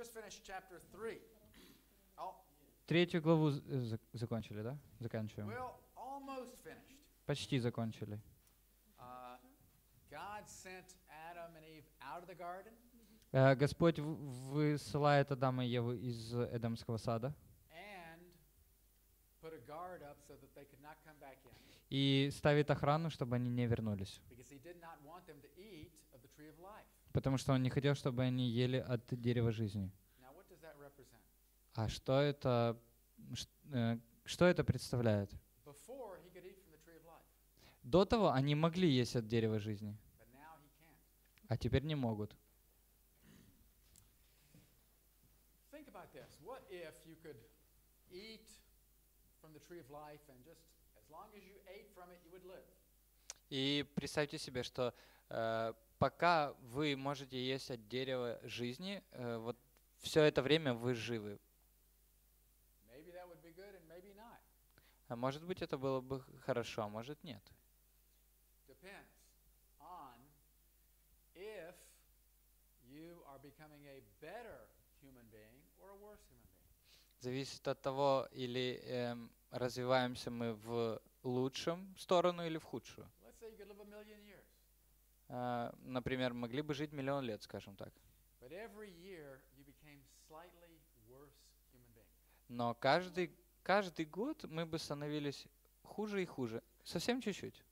just finished chapter 3. Третью главу э, зак- закончили, да? Заканчиваем. well, almost finished. Почти закончили. Uh, God sent Adam and Eve out of the garden Господь высылает Адама и Еву из Эдемского сада so и ставит охрану, чтобы они не вернулись. because he did not want them to eat of the tree of life. Потому что он не хотел, чтобы они ели от дерева жизни. А что это, э, что это представляет? До того они могли есть от дерева жизни, а теперь не могут. И представьте себе, что э, пока вы можете есть от дерева жизни, э, вот все это время вы живы. А может быть, это было бы хорошо, а может нет. Зависит от того, или эм, развиваемся мы в лучшем сторону или в худшую. Например, могли бы жить миллион лет, скажем так. Но каждый, каждый год мы бы становились хуже и хуже. Совсем чуть-чуть.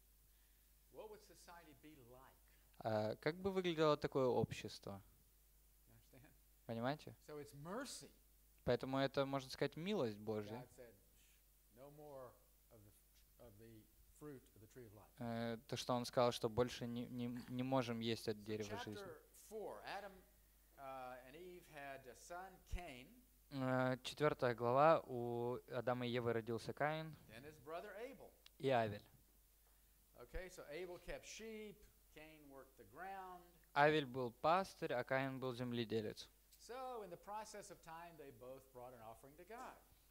А как бы выглядело такое общество? Понимаете? Поэтому это, можно сказать, милость Божья. God said, "Shh, no more of the, of the fruit of the tree of life. Э, То, что он сказал, что больше не, не, не можем есть от дерева жизни. chapter 4, Adam uh, and Eve had a son, Cain, Э, Четвертая глава. У Адама и Евы родился Каин и Авель. Авель был пастырь, а Каин был земледелец.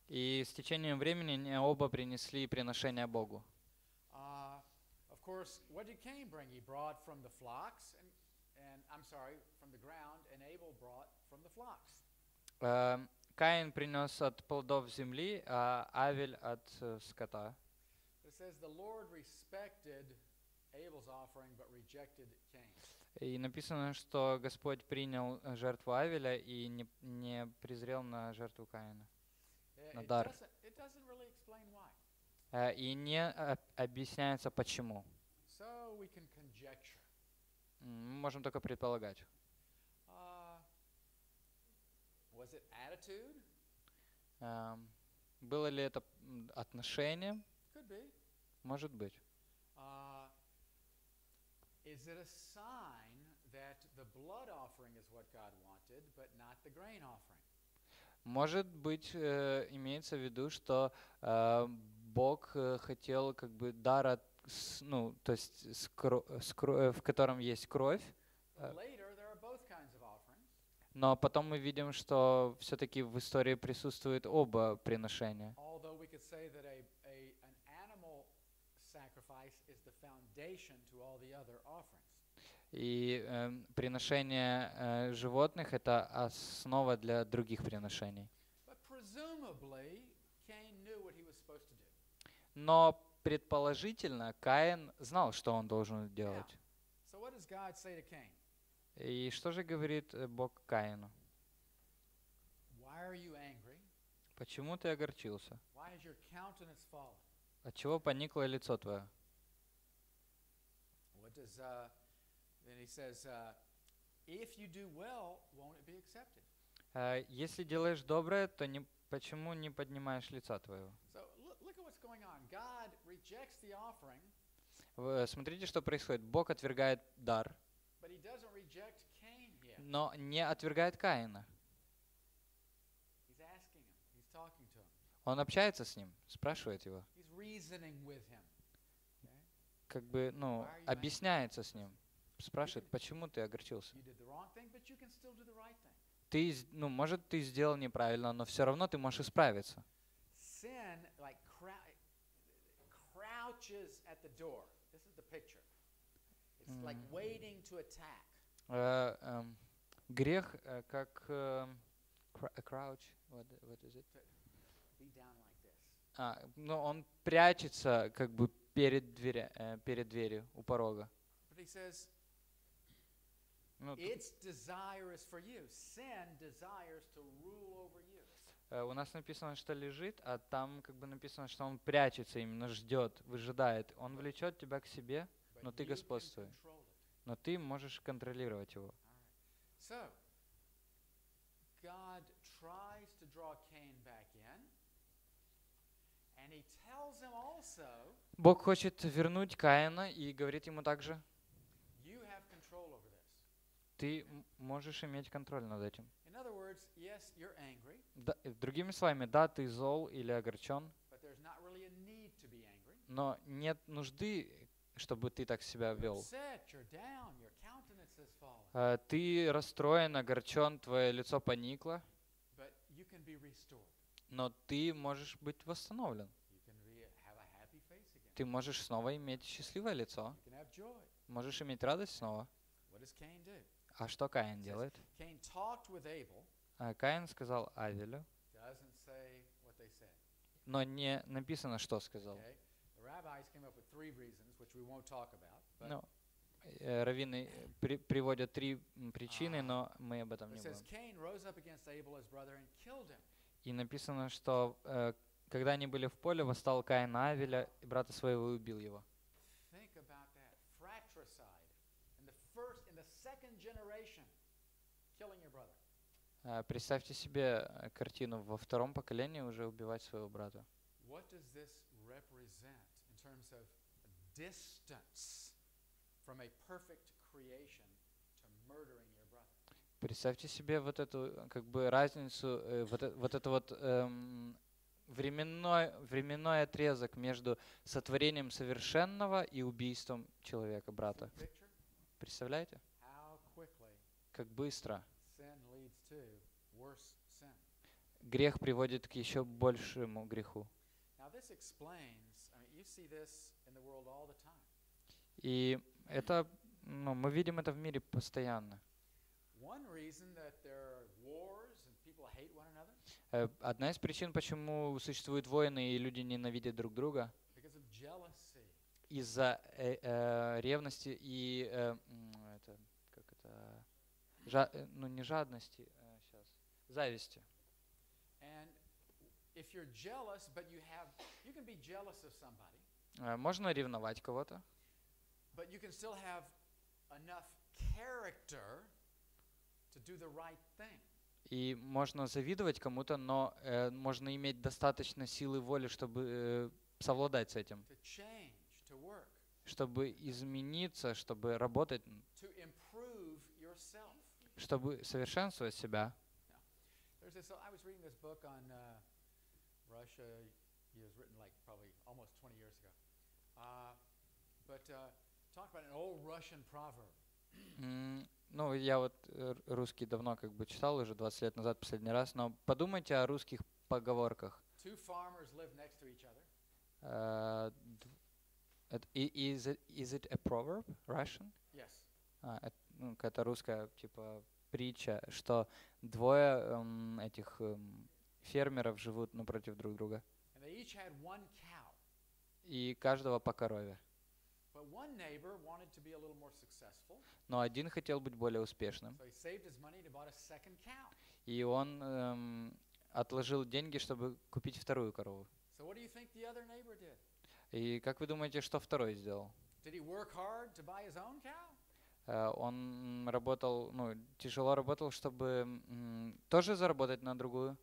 И с течением времени они оба принесли приношение Богу. Uh, course, what did Cain bring? He brought from the flocks, and, and I'm sorry, from the ground, and Abel brought from the flocks. Э, Каин принес от плодов земли, а Авель от э, скота. It says the Lord respected Abel's offering but rejected Cain's. И написано, что Господь принял э, жертву Авеля и не, не презрел на жертву Каина. Uh, На It дар. doesn't, it doesn't really explain why. Э, И не об- объясняется почему. So we can conjecture. М, Мы можем только предполагать. Uh, was it attitude? Эм, Было ли это отношение? Could be. Может быть. Uh, is it a sign that the blood offering is what God wanted, but not the grain offering? Может быть, э, имеется в виду, что э, Бог э, хотел как бы дар, от, ну, то есть с с э, в котором есть кровь, Uh, но потом мы видим, что все-таки в истории присутствует оба приношения. И эм, приношение э, животных это основа для других приношений. Но предположительно Каин знал, что он должен делать. И что же говорит э, Бог Каину? Почему ты огорчился? От чего поникло лицо твое? Uh, uh? Э, Если делаешь доброе, то не, почему не поднимаешь лица твоего? So, Смотрите, что происходит. Бог отвергает дар, but he doesn't reject Cain yet. но не отвергает Каина. Он общается с ним, спрашивает его. Как бы, ну, объясняется с ним. Спрашивает, почему ты огорчился? Ты, ну, может, ты сделал неправильно, но все равно ты можешь исправиться. Crouches at the door. This is the picture. It's like Mm. waiting to attack. Э, эм, грех, э, как, э, crouch. What, what is it? Be down like this. А, ну, он прячется как бы перед, дверя, э, перед дверью, у порога. But he says, Ну, its desire is for you. Sin desires to rule over you. Э, у нас написано, что лежит, а там как бы написано, что он прячется, именно ждет, выжидает. Он влечет тебя к себе, Но ты it. но ты можешь контролировать его. All right. So, God tries to draw Cain back in, and he tells him also, Бог хочет вернуть Каина и говорит ему также, ты можешь иметь контроль над этим. Words, yes, angry, Да, э, другими словами, да, ты зол или огорчен, really но нет нужды, чтобы ты так себя You're вел. upset, you're down, your countenance has fallen. Э, Ты расстроен, огорчен, твое лицо поникло, но ты можешь быть восстановлен. Again. Ты можешь снова иметь счастливое лицо, можешь иметь радость снова. What does Cain do? А что Каин делает? А Каин сказал Авелю, но не написано, что сказал. Ну, э, раввины э, при- приводят три причины, А. но мы об этом не будем. И написано, что э, когда они были в поле, восстал Каин на Авеля, и брата своего и убил его. Think about that. Fratricide. In the first, in the second generation, killing your brother. Э, Представьте себе э, картину во втором поколении уже убивать своего брата. Представьте себе вот эту э, как бы разницу, э, вот, э- вот это вот эм, временной, временной отрезок между сотворением совершенного и убийством человека, брата. Представляете? Как быстро грех приводит к еще большему греху. И это, ну, мы видим это в мире постоянно. Э, Одна из причин, почему существуют войны и люди ненавидят друг друга, из-за э, э, ревности и э, м, это, как это, жа- э, ну не жадности, сейчас, зависти. And if you're jealous, but you have, you can be jealous of somebody, Э, Можно ревновать кого-то, but you can still have enough character to do the right thing. и можно завидовать кому-то, но э, можно иметь достаточно силы воли, чтобы э, совладать с этим, to change, to work, чтобы измениться, чтобы работать, to improve yourself. Чтобы совершенствовать себя. There's this. I was reading this book on uh, Russia. It was written like probably almost 20 years ago. Uh, but uh, talk about an old Russian proverb. М, Ну, я вот э, русский давно как бы читал, уже 20 лет назад последний раз, но подумайте о русских поговорках. Э, Is it, is it a proverb, Russian? Yes. А, эт- ну, какая-то русская, типа, притча, что двое эм, этих эм, фермеров живут напротив друг друга, и каждого по корове. Но один хотел быть более успешным, и он эм, отложил деньги, чтобы купить вторую корову. И как вы думаете, что второй сделал? Did he work hard to buy his own cow? Э, Он работал, ну, тяжело работал, чтобы тоже заработать на другую.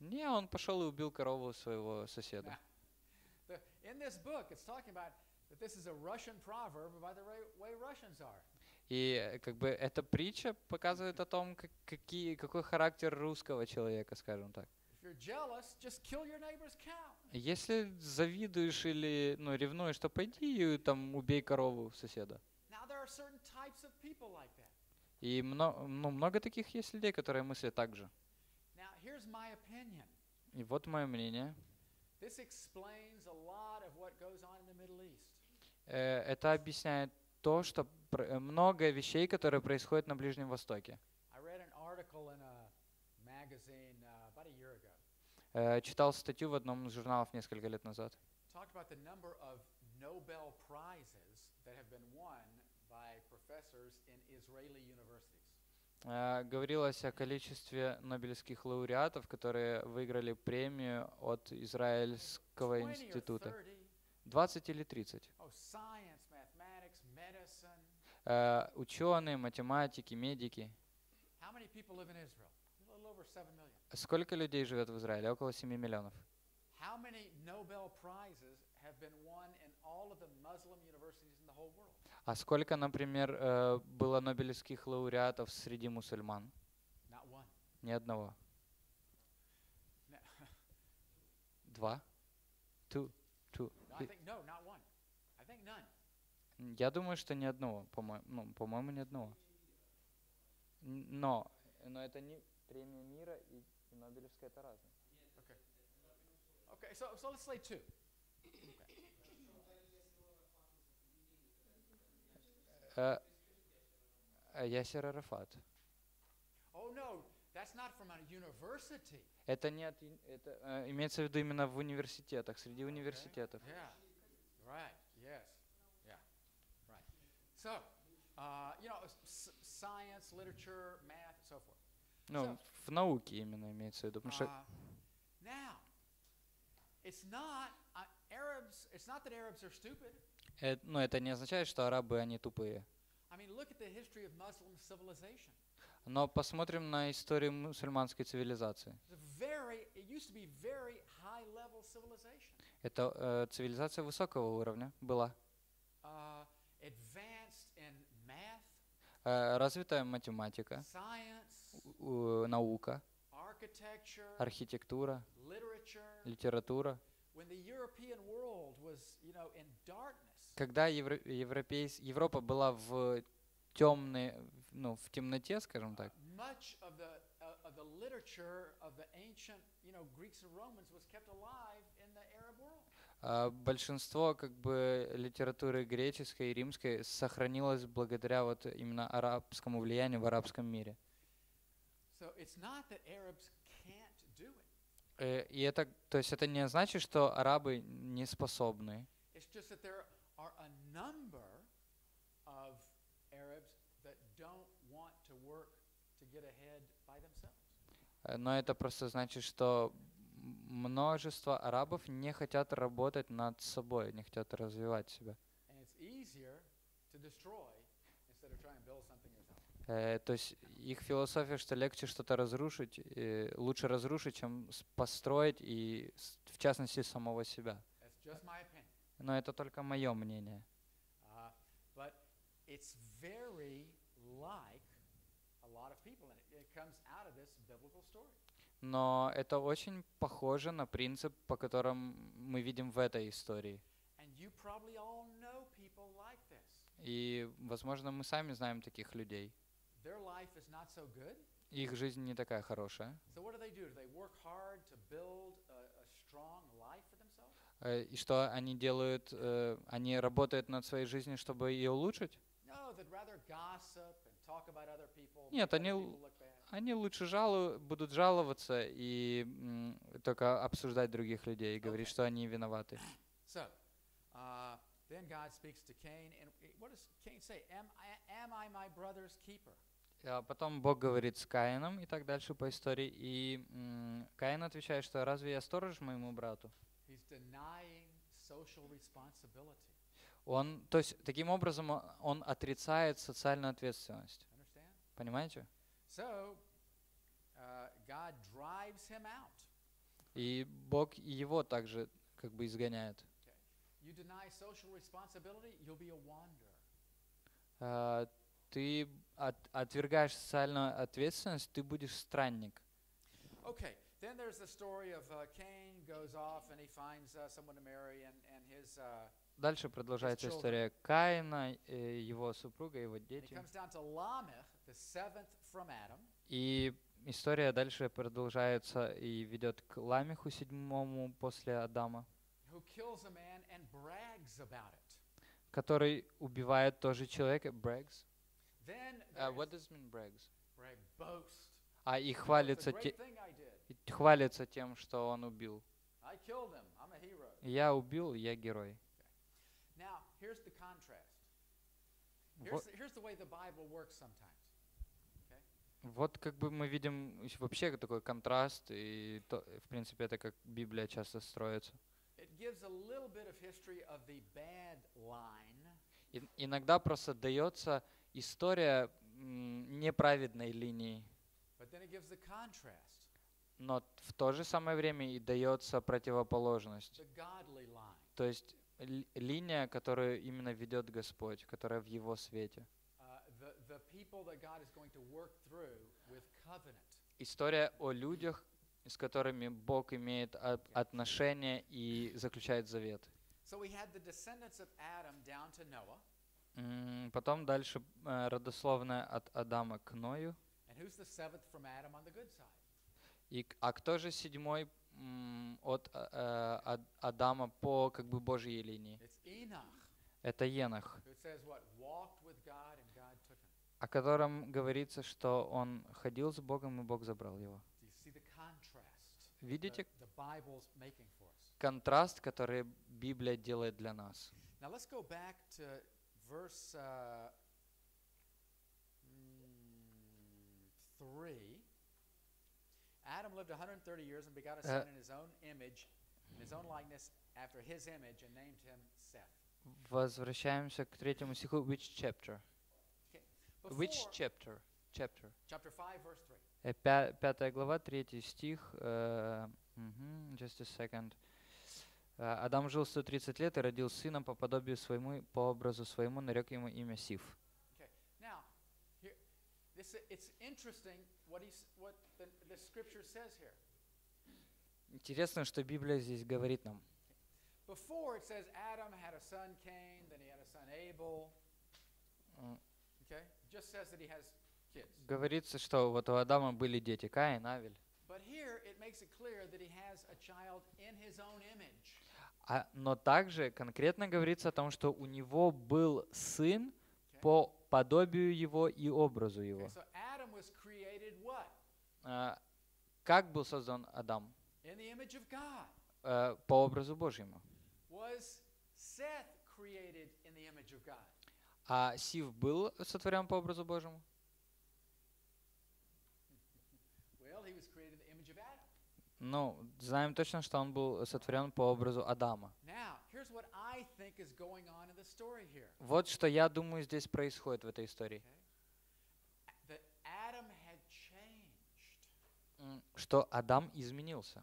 Не, он пошел и убил корову своего соседа. И э, как бы эта притча показывает о том, как- какие, какой характер русского человека, скажем так. If you're jealous, just kill your neighbor's cow. Если завидуешь или ну, ревнуешь, то пойди и там убей корову соседа. И мно- ну, много таких есть людей, которые мыслят так же. И вот мое мнение. Э, Это объясняет то, что э, много вещей, которые происходят на Ближнем Востоке. I read an article in a magazine uh, about a year ago. Э, Читал статью в одном из журналов несколько лет назад. Э, Говорилось о количестве нобелевских лауреатов, которые выиграли премию от Израильского 20 or института. 30. 20 или 30. Oh, science, mathematics, medicine. Э, Ученые, математики, медики. How many people live in Israel? A little over 7 million. Сколько людей живет в Израиле? Около 7 миллионов. А сколько, например, э, было нобелевских лауреатов среди мусульман? Ни одного. Два? Two? Two. Я думаю, что ни одного, по-моему, ну, по-моему, ни одного. Но, но это не премия мира и, и Нобелевская это разное. Okay. Okay, so so let's say two. Э, э, Ясер Арафат. Oh no, that's not from a university. Это не от, это э, имеется в виду именно в университетах, среди университетов. Yeah. Right. Yes. Yeah. Right. So, uh, you know, s- science, literature, math, and so forth. Ну, So- в науке именно имеется в виду, потому что Uh, uh, Arabs. It's not that Arabs are stupid. э, ну, это не означает, что арабы они тупые. Но посмотрим на историю мусульманской цивилизации. Это э, цивилизация высокого уровня была. Uh, Э, развитая математика, science, наука, architecture, архитектура, литература. Когда европейс- Европа была в темной, ну, в темноте, скажем так, uh, а большинство как бы литературы греческой и римской сохранилось благодаря вот именно арабскому влиянию в арабском мире. И это, то есть это не значит, что арабы не способны. It's just that there are a number of Arabs that don't want to work to get ahead by themselves. Э, Но это просто значит, что множество арабов не хотят работать над собой, не хотят развивать себя. То есть их философия, что легче что-то разрушить, э, лучше разрушить, чем построить и, в частности, самого себя. Но это только мое мнение. Uh. Но это очень похоже на принцип, по которым мы видим в этой истории. И, возможно, мы сами знаем таких людей. Their life is not so good. Их жизнь не такая хорошая. So what do they do? Do they work hard to build a, a strong life for themselves? Э, И что они делают? э, Они работают над своей жизнью, чтобы ее улучшить? No, they'd rather gossip and talk about other people. Нет, они. Они лучше жалу, будут жаловаться и м, только обсуждать других людей и говорить, Okay. что они виноваты. So, uh, then God speaks to Cain, and what does Cain say? Am I, am I my brother's keeper? А потом Бог говорит с Каином и так дальше по истории. И Каин отвечает, что разве я сторож моему брату? Он, то есть таким образом он отрицает социальную ответственность. Понимаете? So, uh, God drives him out. И Бог его также как бы изгоняет. You deny social responsibility, you'll be a wanderer. А, Ты от- отвергаешь социальную ответственность, ты будешь странник. Okay, then there's the story of uh, Cain goes off and he finds uh, someone to marry, and, and his uh, Дальше продолжается история Каина, э, его супруга, его дети. И история дальше продолжается и ведет к Ламеху седьмому после Адама, который убивает тоже человека. Brags. Uh, what does mean brags? А и "Oh, хвалится, те- хвалится тем, что он убил. Я убил, я герой. Вот, как бы мы видим вообще такой контраст, и то, в принципе это как Библия часто строится. It gives a little bit of history of the bad line, И- иногда просто дается история неправедной линии, но в то же самое время и дается противоположность. То есть ли- линия, которую именно ведет Господь, которая в Его свете. Uh. История о людях, с которыми Бог имеет отношения и заключает завет. So we had the descendants of Adam down to Noah. Потом дальше э, родословная от Адама к Ною. И, а кто же седьмой от э, э, Ад- Адама по как бы Божьей линии? Это Енах, о котором говорится, что он ходил с Богом, и Бог забрал его. Видите контраст, который Библия делает для нас? Now let's go back to verse uh, mm, 3. Adam lived 130 years and begot a son in his own image, in his own likeness, after his image, and named him Seth. Возвращаемся к третьему стиху. Which chapter? Which Before, chapter? Chapter. chapter 5, verse 3. Э, пя- Пятая глава, третий стих. э, мгм, Just a second. Э, Адам жил 130 лет и родил сына по подобию своему, по образу своему, нарек ему имя Сиф. Интересно, что Библия здесь говорит нам. Before it says Adam had a son Cain, then he had a son Abel. М, Okay, just says that he has kids. Говорится, что вот у Адама были дети Каин, Авель. But here it makes it clear that he has a child in his own image. А, но также конкретно говорится о том, что у него был сын Okay? по подобию его и образу Okay, его. so Adam was created what? А, Как был создан Адам? In the image of God. Э, По образу Божьему. Was Seth created in the image of God? А Сив был сотворен по образу Божьему? Well, he was created in the image of Adam. Ну, знаем точно, что он был сотворен по образу Адама. Вот что я думаю здесь происходит в этой истории. Что Адам изменился.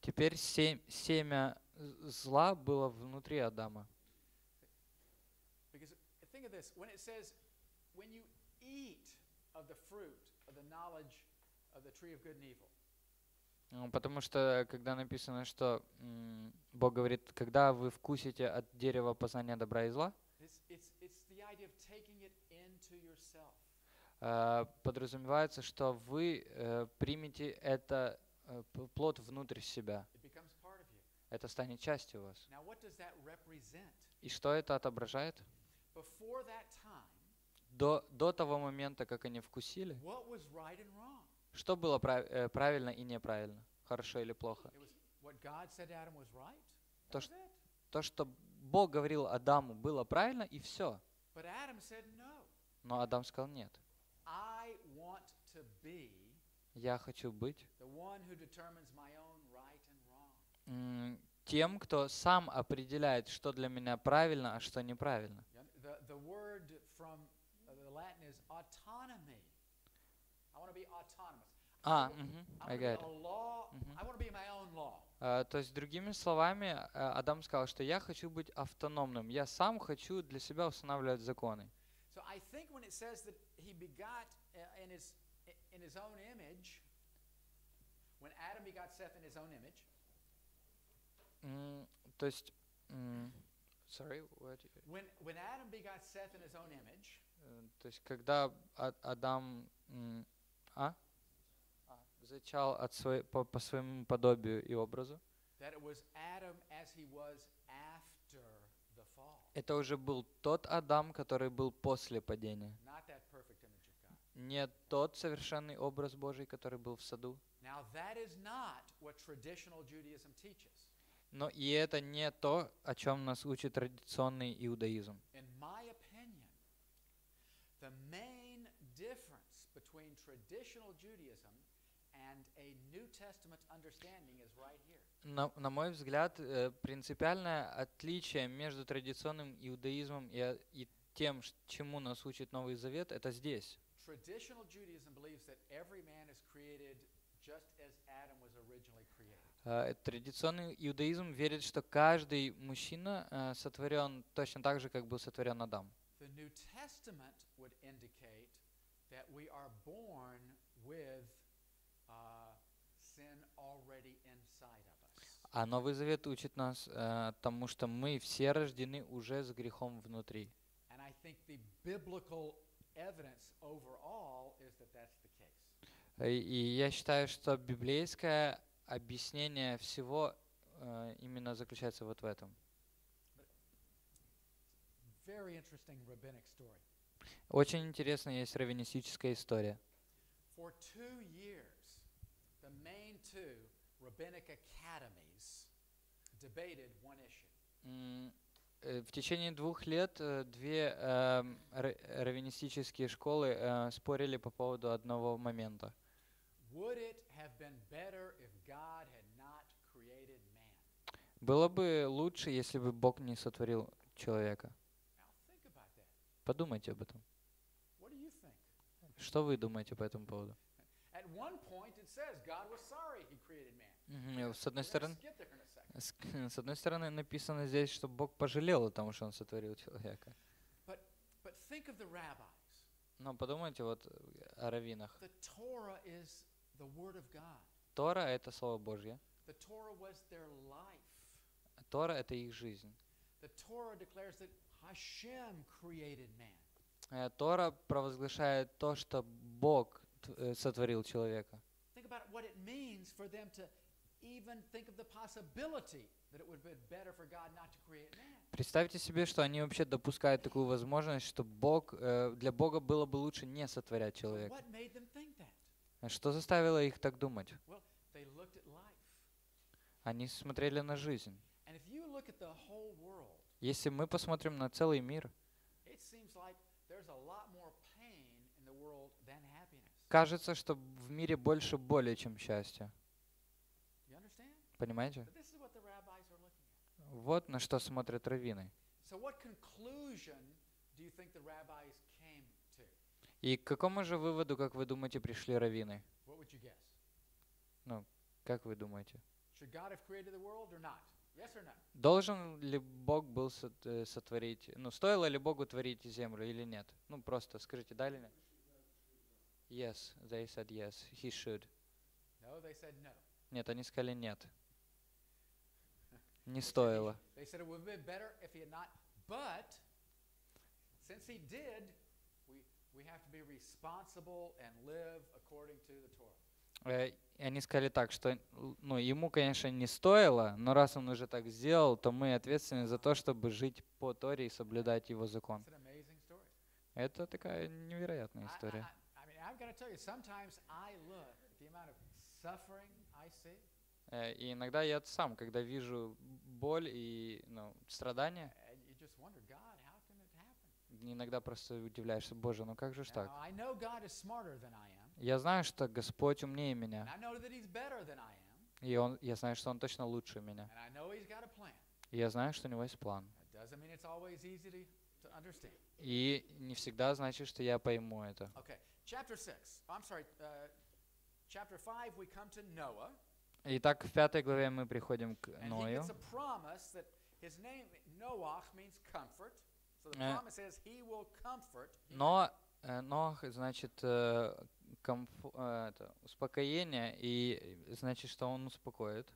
Теперь се- семя зла было внутри Адама. Think of this when it says, when you eat of the fruit of the knowledge of the tree of good and evil, Потому что, когда написано, что Бог говорит, когда вы вкусите от дерева познания добра и зла, it's, it's, it's э, подразумевается, что вы э, примете это э, п- плод внутрь себя. Это станет частью вас. Now? И что это отображает? До, до того момента, как они вкусили, что было прав- э, правильно и неправильно, хорошо или плохо? То. То, что Бог говорил Адаму, было правильно, и все. Но Адам сказал, нет, я хочу быть тем, кто сам определяет, что для меня правильно, а что неправильно. The, word from uh, the Latin is autonomy. I want to be autonomous. А, want I got it. I law. А, То есть, другими словами, э, Адам сказал, что я хочу быть автономным, я сам хочу для себя устанавливать законы. So I think when it says that he begot uh, in his i- in his own image, when Adam begot Seth in his own image, М, То есть, м, sorry, what? when when Adam begot Seth in his own image, Э, То есть, когда А- Адам а? А, зачал от своей, по, по своему подобию и образу, that it was Adam as he was after the fall, Это уже был тот Адам, который был после падения. not that perfect image of God. Не тот совершенный образ Божий, который был в саду. Now, that is not what traditional Judaism teaches. Но и это не то, о чем нас учит традиционный иудаизм. На, на мой взгляд, э, принципиальное отличие между традиционным иудаизмом и, э, и тем, чему нас учит Новый Завет, это здесь. Traditional Judaism believes that every man is created just as Adam was originally created. Э, Традиционный иудаизм верит, что каждый мужчина э, сотворен точно так же, как был сотворен Адам. The New Testament would indicate that we are born with sin already inside of us. А Новый Завет учит нас э, тому, что мы все рождены уже с грехом внутри. Э, И я считаю, что библейское объяснение всего э, именно заключается вот в этом. Очень интересная есть раввинистическая история. For two years, the main two rabbinic academies debated one issue. М, э, В течение двух лет э, две ра- раввинистические школы э, спорили по поводу одного момента. Было бы лучше, если бы Бог не сотворил человека. Подумайте об этом. Что вы думаете по этому поводу? С одной стороны, с одной стороны написано здесь, что Бог пожалел о том, что Он сотворил человека. Но подумайте вот о раввинах. Тора — это Слово Божье. Тора — это их жизнь. Э, Тора провозглашает то, что Бог э, сотворил человека. Представьте себе, что они вообще допускают такую возможность, что Бог, э, для Бога было бы лучше не сотворять человека. what made them think that? А Что заставило их так думать? Они смотрели на жизнь. Если мы посмотрим на целый мир, кажется, что в мире больше боли, чем счастья. Понимаете? Вот на что смотрят раввины. И к какому же выводу, как вы думаете, пришли раввины? Guess? Как вы думаете? Yes? Должен ли Бог был э, сотворить, ну, стоило ли Богу творить землю или нет? Ну, просто скажите, да или нет? Yes, they said yes, he should. No, they said no. Нет, они сказали нет. Не стоило. They said it would have been better if he had not. But since he did, И они сказали так, что ну, ему, конечно, не стоило, но раз он уже так сделал, то мы ответственны за то, чтобы жить по Торе и соблюдать его закон. Это такая невероятная история. Э, И иногда я сам, когда вижу боль и ну, страдания, иногда просто удивляешься, Боже, ну как же ж так? Я знаю, что Господь умнее меня, и он, я знаю, что Он точно лучше меня. И я знаю, что у Него есть план. И не всегда значит, что я пойму это. Okay, chapter 6. I'm sorry, uh, chapter 5, we come to Noah. Итак, в пятой главе мы приходим к Ною. Э. Но э, Ноах значит э, э, это, успокоение, и значит, что он успокоит.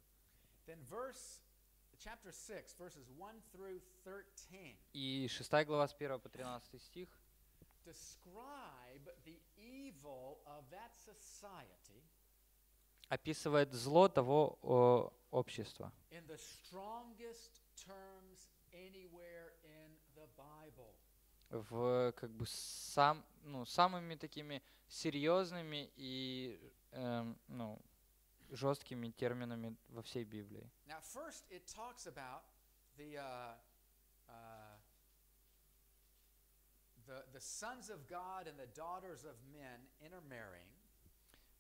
Then verse, chapter 6, verses 1 through 13, И шестая глава с 1 по 13 стих описывает зло того о, общества in the strongest terms anywhere in the Bible. В как бы сам, ну, самыми такими серьезными и эм, ну, жесткими терминами во всей Библии. Now, first, it talks about the, uh, uh, the, the sons of God and the daughters of men intermarrying.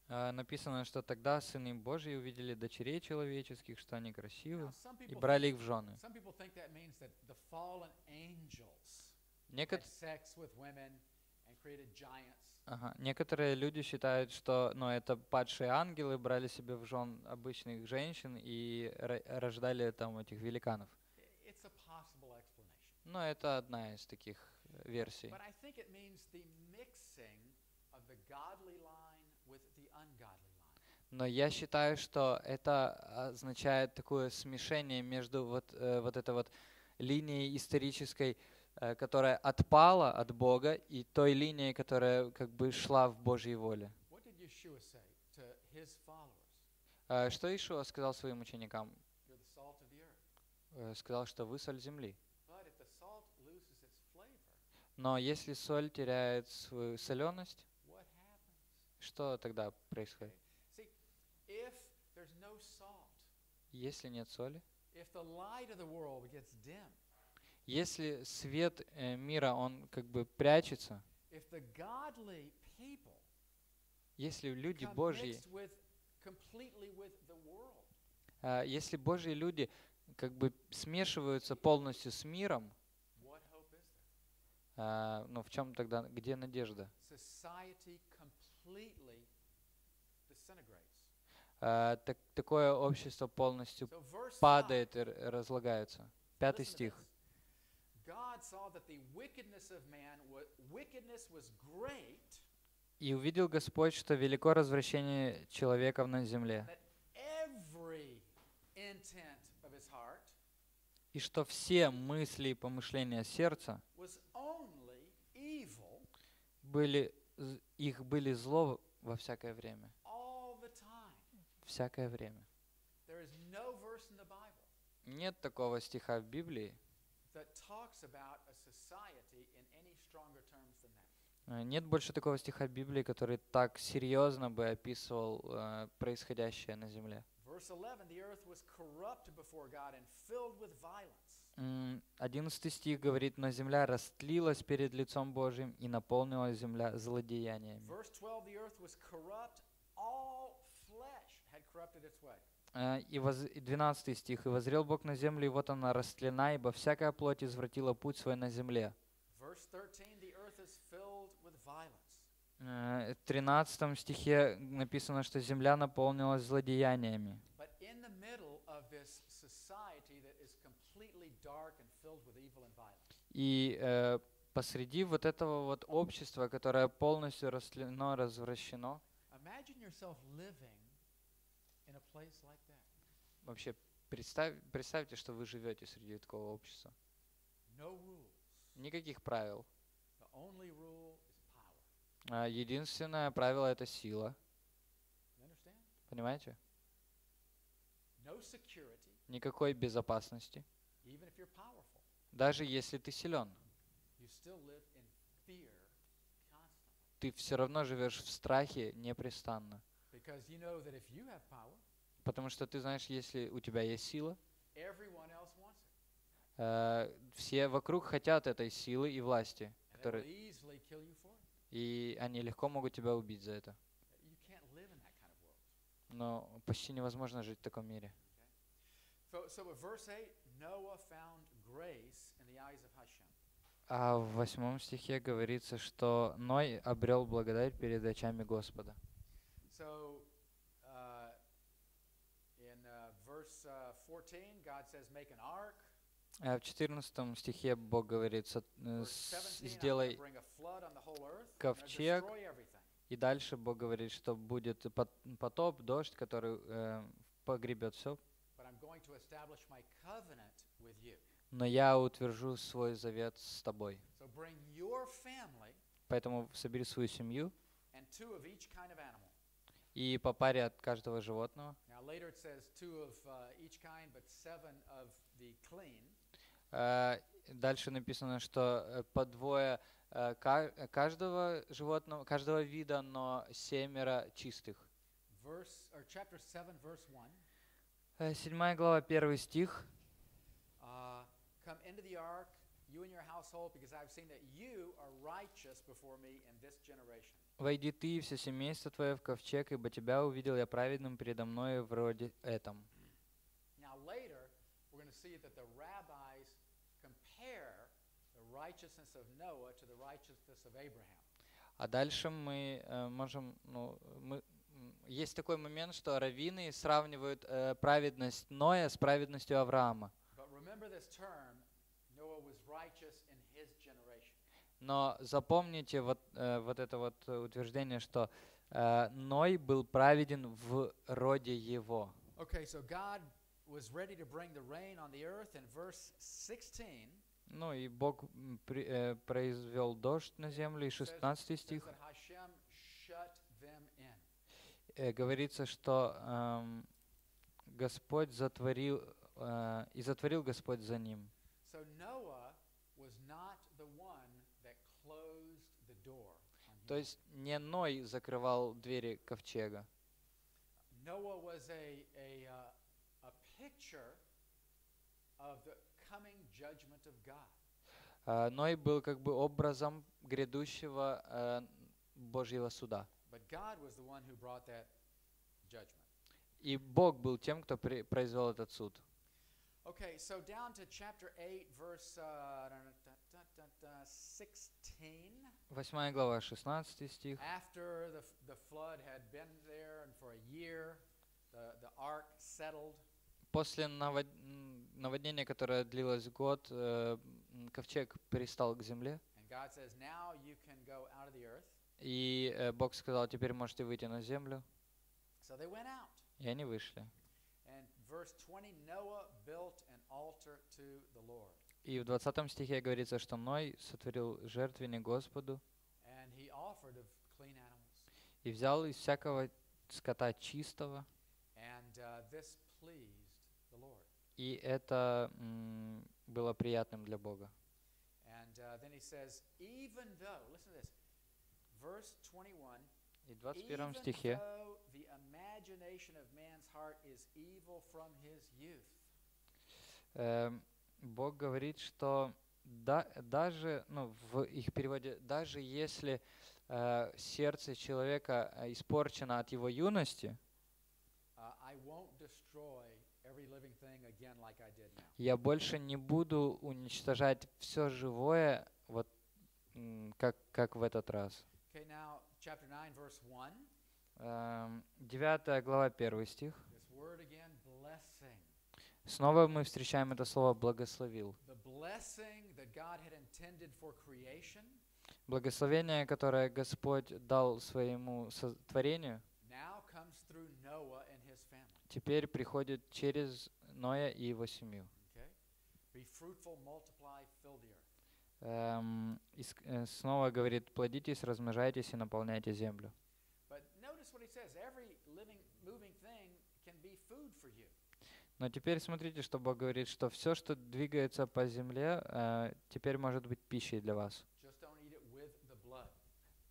А, Написано, что тогда сыны Божьи увидели дочерей человеческих, что они красивы, Now, и брали их в жены. some people think that means that the fallen angels Некот-. Ага. Некоторые люди считают, что ну, это падшие ангелы брали себе в жен обычных женщин и ро- рождали там этих великанов. Но это одна из таких э, версий. Но я считаю, что это означает такое смешение между вот, э, вот этой вот линией исторической, э, которая отпала от Бога, и той линией, которая как бы шла в Божьей воле. Э, Что Ишуа сказал своим ученикам? Э, Сказал, что вы соль земли. Но если соль теряет свою соленость, что тогда происходит? Если нет соли, если свет э, мира, он как бы прячется, если люди Божьи, а, если Божьи люди как бы смешиваются полностью с миром, а, ну в чем тогда, где надежда? А, так- такое общество полностью So verse 5, падает и разлагается. Пятый стих. «И увидел Господь, что велико развращение человека на земле, и что все мысли и помышления сердца были, их были зло во всякое время. Всякое время. Нет такого стиха в Библии, нет больше такого стиха Библии, который так серьезно бы описывал э, происходящее на земле. Verse 11 the earth was corrupt before God and filled with violence. М, Одиннадцатый стих говорит, но земля растлилась перед лицом Божьим и наполнилась земля злодеяниями. Verse 12 the earth was corrupt, all flesh had corrupted its way. Э, И воз- и 12 стих. «И возрел Бог на землю, и вот она растлена, ибо всякая плоть извратила путь свой на земле». Verse 13 the earth is filled with violence. Э, В 13 стихе написано, что земля наполнилась злодеяниями. И э, посреди вот этого вот общества, которое полностью растлено, развращено, imagine yourself living in a place like. Вообще представь, представьте, что вы живете среди такого общества. Никаких правил. А Единственное правило — это сила. Понимаете? Никакой безопасности. Даже если ты силен, ты все равно живешь в страхе непрестанно. Потому что ты знаешь, если у тебя есть сила, э, все вокруг хотят этой силы и власти, которые, и они легко могут тебя убить за это. Но почти невозможно жить в таком мире. So, so at verse 8, Noah found grace in the eyes of Hashem. А в восьмом стихе говорится, что Ной обрел благодать перед очами Господа. So uh, in uh, verse uh, 14, God says, Make an ark. А в 14 стихе Бог говорит, «Со- э, Verse с- 17, I'm gonna сделай, ковчег. и дальше Бог говорит, что будет пот- потоп, дождь, который э, погребет все, но я утвержу свой завет с тобой. Поэтому собери свою семью и по паре от каждого животного. Uh. Э, Дальше написано, что э, по двое э, ка- э, каждого животного, каждого вида, но семеро чистых. Verse or chapter 7 verse 1. Э, Седьмая глава, первый стих. Uh, come into the ark, you and your household, because I've seen that you are righteous before me in this generation. «Войди ты и все семейство твое в ковчег, ибо тебя увидел я праведным передо мною в роде этом». А дальше мы э, можем, ну, мы, есть такой момент, что раввины сравнивают э, праведность Ноя с праведностью Авраама. But remember this term Noah was righteous. Но запомните вот, э, вот это вот э, утверждение, что э, Ной был праведен в роде его. Okay, so God was ready to bring the rain on the earth. In verse 16, Ну и Бог при- э, произвел дождь на землю, и says, 16 says стих э, говорится, что эм, Господь затворил, э, и затворил Господь за ним. So Noah was not the one that closed the door. on То есть не Ной закрывал двери ковчега. Noah was a, a, uh, a picture of the coming judgment of God. Э, Ной был как бы образом грядущего э, Божьего суда. But God was the one who brought that judgment. И Бог был тем, кто при- произвел этот суд. Okay, so down to chapter 8, verse uh, da- da- da- da- da- 16. Восьмая глава, 16 стих. After the, the flood had been there and for a year, the, the ark settled. После навод- наводнения, которое длилось год, э, ковчег перестал к земле. And God says, now you can go out of the earth. И э, Бог сказал, теперь можете выйти на землю. So they went out. И они вышли. And verse 20 Noah built an altar to the Lord. И в 20 стихе говорится, что Ной сотворил жертвенник Господу и взял из всякого скота чистого. Uh. И это было приятным для Бога. Uh, then he says, even though, listen to this, verse 21 И в 21 even стихе Бог говорит, что да- даже, ну, в их переводе, даже если э, сердце человека э, испорчено от его юности, Uh, я больше не буду уничтожать все живое, вот как, как в этот раз. Okay, now chapter 9, verse 1. Эм, 9 глава, 1 стих. This word again, blessing. Снова мы встречаем это слово «благословил». Благословение, которое Господь дал своему family. теперь приходит через Ноя и его семью. Эм, и э, снова говорит, плодитесь, размножайтесь и наполняйте землю. But notice what he says every living, moving thing can be food for you. Но теперь смотрите, что Бог говорит, что все, что двигается по земле, э, теперь может быть пищей для вас.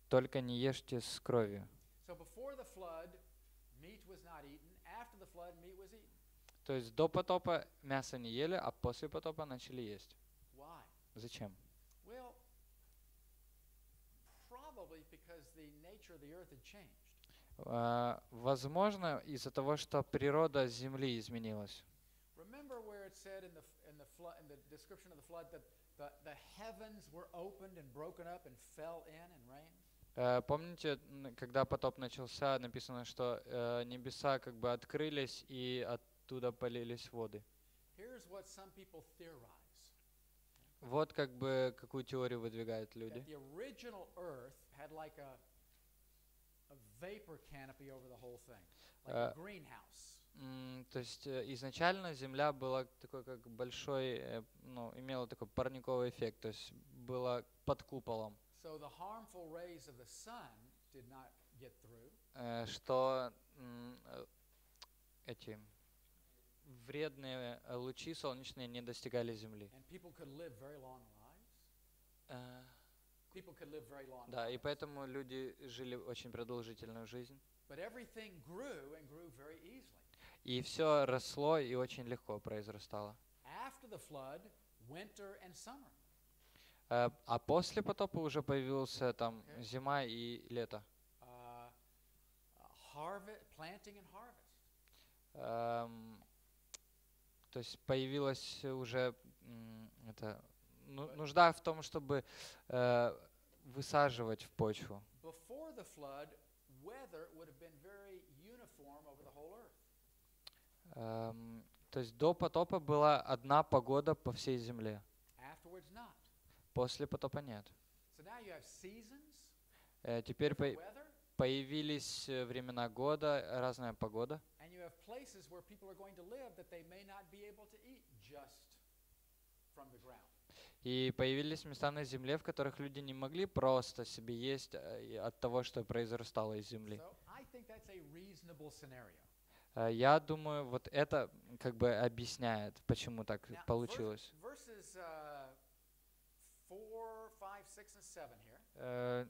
Только не ешьте с кровью. То есть до потопа мясо не ели, а после потопа начали есть. Зачем? Well, probably because the nature of the earth had changed. Э, возможно, из-за того, что природа земли изменилась. Remember where it said in the f- in the flood in the description of the flood that the, the heavens were opened and broken up and fell in and rained? Э, Помните, когда потоп начался, написано, что э, небеса как бы открылись и оттуда полились воды. Вот как бы какую теорию выдвигают люди. That the original earth had like a a vapor canopy over the whole thing, like a Uh, greenhouse. То есть э, изначально Земля была такой как большой, э, ну, имела такой парниковый эффект, то есть была под куполом, So the harmful rays of the sun did not get through. э, что э, эти вредные э, лучи солнечные не достигали Земли. and people could live very long lives. Да, и поэтому люди жили очень продолжительную жизнь. But everything grew and grew very easily. И все росло и очень легко произрастало. After the flood, winter and summer. Э, А после потопа уже появился там зима и лето. Uh, harvest, planting and harvest. Эм, То есть появилась уже это, нужда в том, чтобы э, высаживать в почву. Flood. Эм, То есть до потопа была одна погода по всей земле. После потопа нет. So Э, Теперь по- появились э, времена года, разная погода. live from the ground. И появились места на земле, в которых люди не могли просто себе есть э, от того, что произрастало из земли. Э, Я думаю, вот это как бы объясняет, почему так получилось. vers- verses 4, 5, 6, and 7 here Э,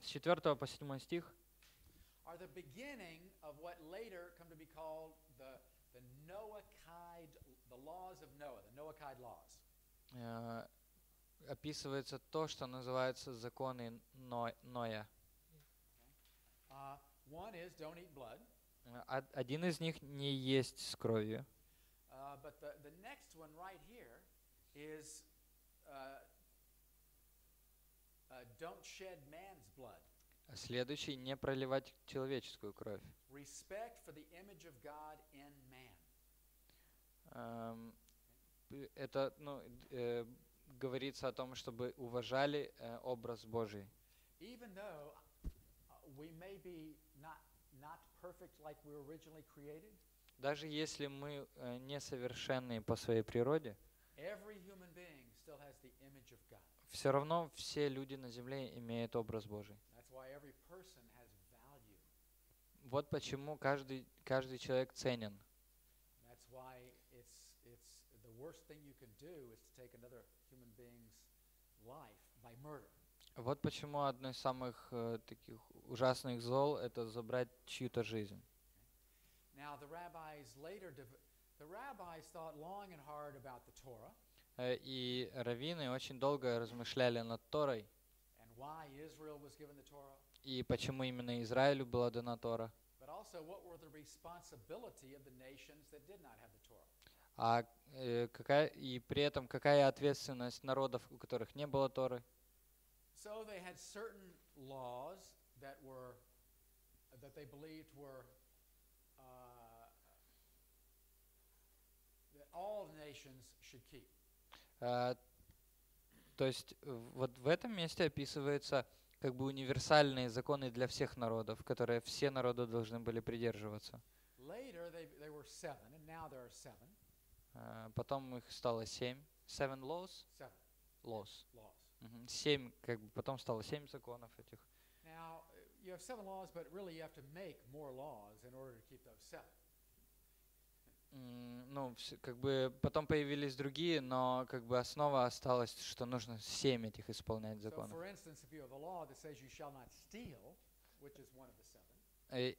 С 4 по 7 стих are the beginning of what later come to be called the, the Noahide, the laws of Noah, the Noahide laws. Э, описывается то, что называется законы Но- Ноя. Blood, Э, од- Один из них не есть с кровью. uh, but the, the next one right here is uh, uh, don't shed man's blood. А Следующий не проливать человеческую кровь. Respect for the image of God in man. Это ну, э, говорится о том, чтобы уважали э, образ Божий. Even though uh, we may be not, not perfect like we were originally created, Даже если мы э, несовершенные по своей природе, every human being still has the image of God. все равно все люди на земле имеют образ Божий. That's why every person has value. Вот почему каждый, каждый человек ценен. That's why it's, it's the worst thing you can do is to take another human being's life by murder. Вот почему одно из самых э, таких ужасных зол — это забрать чью-то жизнь. Now, the rabbis later, dev- the rabbis thought long and hard about the Torah Э, И раввины очень долго размышляли над Торой, and why Israel was given the Torah, и почему именно Израилю была дана Тора, but also what were the responsibility of the nations that did not have the Torah. а э, какая, и при этом какая ответственность народов, у которых не было Торы. So they had certain laws that were that they believed were uh, that all nations should keep. А, То есть э, вот в этом месте описывается как бы универсальные законы для всех народов, которые все народы должны были придерживаться. Later, they, they were seven, and now there are seven, Потом их стало семь. Seven laws? seven Laws. laws. Семь, как бы потом стало семь законов этих. Now, you have seven laws, but really you have to make more laws in order to keep those seven. Ну, как бы потом появились другие, но как бы основа осталась, что нужно семь этих исполнять законов.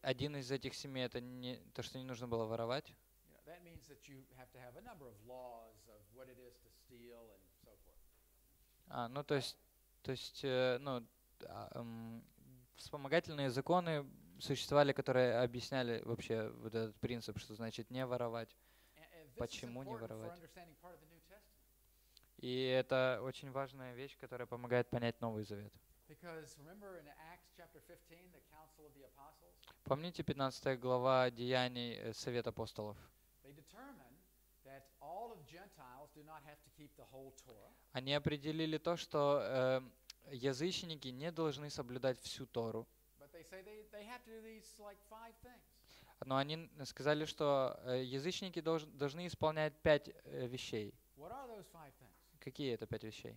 Один из этих семи это не то, что не нужно было воровать. That means that you have to have a number of laws of what it is to steal and so forth. А, ну то есть, то есть, э, ну, а, вспомогательные законы существовали, которые объясняли вообще вот этот принцип, что значит не воровать. Почему не воровать? И это очень важная вещь, которая помогает понять Новый Завет. Because remember in Acts chapter 15, the Council of the Apostles, Помните 15 глава Деяний э, Совет апостолов? they determined that all of Gentiles do not have to keep the whole Torah, Они определили то, что э, язычники не должны соблюдать всю Тору, но они сказали, что э, язычники долж- должны исполнять пять э, вещей. Какие это пять вещей?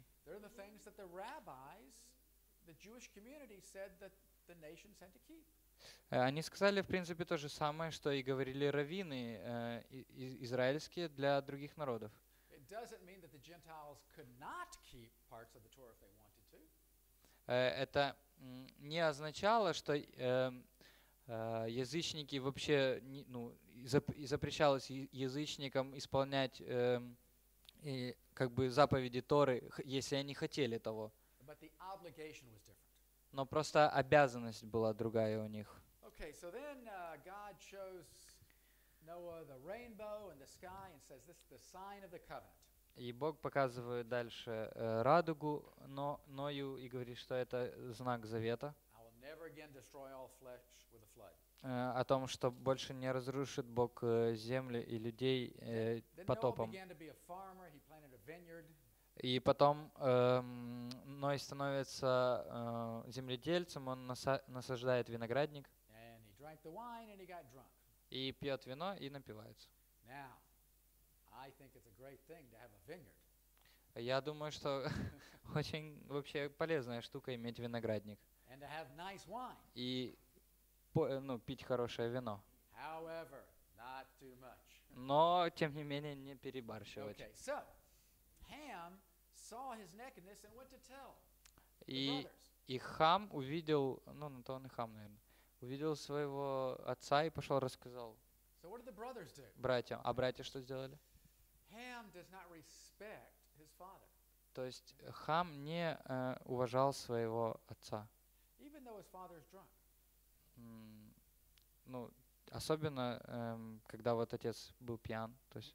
Э, Они сказали, в принципе, то же самое, что и говорили раввины э, израильские для других народов. Э, Это не означало, что эм, э, язычники вообще, не- ну, запрещалось язычникам исполнять эм, и, как бы заповеди Торы, если они хотели того. But the obligation was. Но просто обязанность была другая у них. Okay, so then uh, God shows Noah the rainbow and the sky and says, This is the sign of the covenant. И Бог показывает дальше э, радугу но, Ною и говорит, что это знак завета, э, о том, что больше не разрушит Бог э, землю и людей э, Then Noah И потом эм, Ной становится э, земледельцем, он наса- насаждает виноградник и пьет вино и напивается. Я думаю, что очень вообще полезная штука иметь виноградник и э, ну, пить хорошее вино. Но, тем не менее, не перебарщивать. Okay, so Ham saw his nakedness and went to tell the И, и Хам увидел, ну, на то он и Хам, наверное, увидел своего отца и пошел рассказал братьям. А братья что сделали? То есть э, Хам не э, уважал своего отца. even though his father is drunk. М, Ну, особенно, эм, когда вот отец был пьян. То есть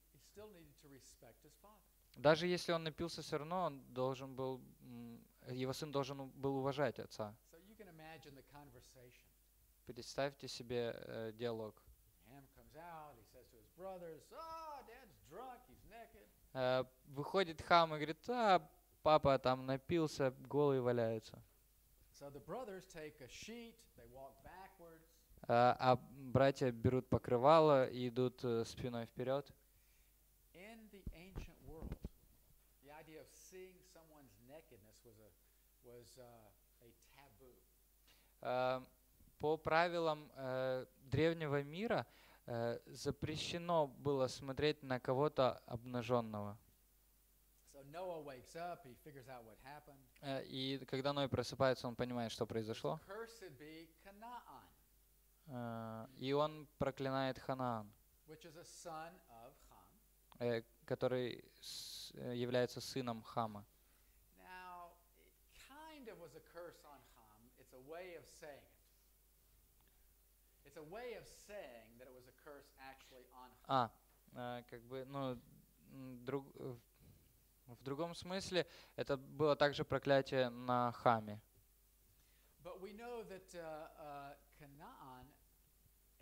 даже если он напился, все равно он должен был, его сын должен был уважать отца. Представьте себе э, диалог. Э, выходит Хам и говорит, а, папа там напился, голый валяется. Э, а братья берут покрывало и идут э, спиной вперед. In the ancient world, the idea of seeing someone's nakedness was a was uh, a taboo. Э, По правилам э, древнего мира э, запрещено было смотреть на кого-то обнаженного. Э, И когда Ной просыпается, он понимает, что произошло. Э, И он проклинает Ханаан, э, который э, является сыном Хама. Now, it kind of was a curse on Ham. It's a way of saying it. It's a way of saying that it was a curse actually on Ham. А, э, как бы, ну, друг, э, в другом смысле это было также проклятие на Хаме. But we know that uh, uh, Canaan,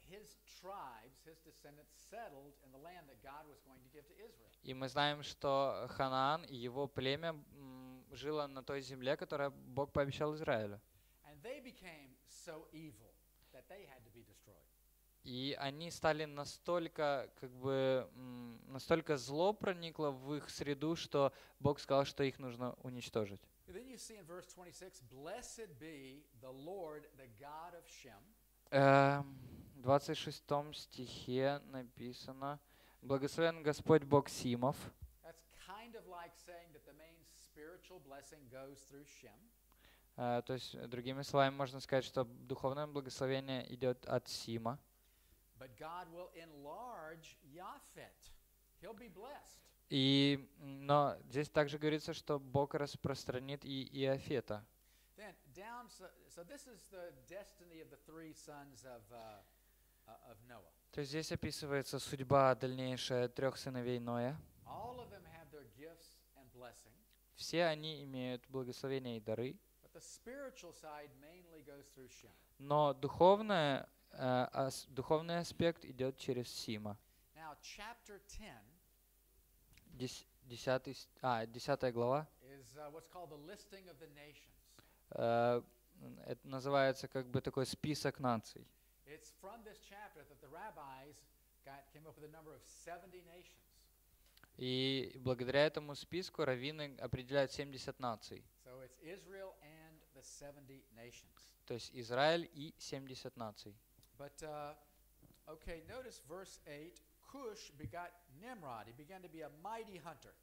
his tribes, his descendants settled in the land that God was going to give to Israel. И мы знаем, что Ханаан и его племя жило на той земле, которую Бог пообещал Израилю. И они стали настолько, как бы, настолько зло проникло в их среду, что Бог сказал, что их нужно уничтожить. And then you see in verse 26, Blessed be the Lord, the God of Shem, Эм, В 26 стихе написано «Благословен Господь Бог Симов». That's kind of like saying that the main spiritual blessing goes through Shem. Э, То есть, другими словами, можно сказать, что духовное благословение идет от Сима. И, но здесь также говорится, что Бог распространит и Иофета. Then down, so, so this is the destiny of the three sons of, uh, uh, of Noah. То есть здесь описывается судьба дальнейшая трех сыновей Ноя. All of them have their gifts and blessing, Все они имеют благословения и дары, но духовное, э, духовный аспект идет через Сима. Now, chapter 10 Дес- десятый, а, десятая глава. is uh, what's called the listing of the nations. э, это называется как бы такой список наций. It's from this chapter that the rabbis got, came up with a number of 70 nations. И благодаря этому списку раввины определяют 70 наций. So it's Israel and the 70 nations. То есть Израиль и 70 наций. But, uh, okay, notice verse 8 Cush begot Nimrod. He began to be a mighty hunter.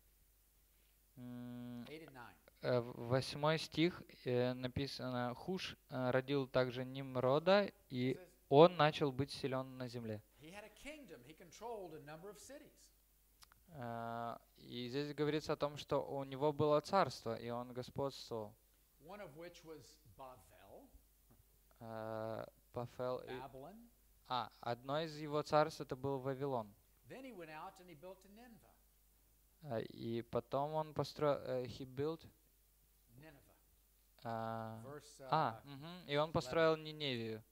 М, 8 and 9. э, Восьмой стих э, написано, Хуш э, родил также It и он начал быть силен на земле. И здесь говорится о том, что у него было царство, и он господствовал. One of which was Bavel, Э, Пафел и- Babylon. А, одно из его царств это был Вавилон. Then he went out and he built a Nineveh. Э, И потом он построил, э, he built, Nineveh. а, Verse. Uh, а, мгм, и он построил Ниневию.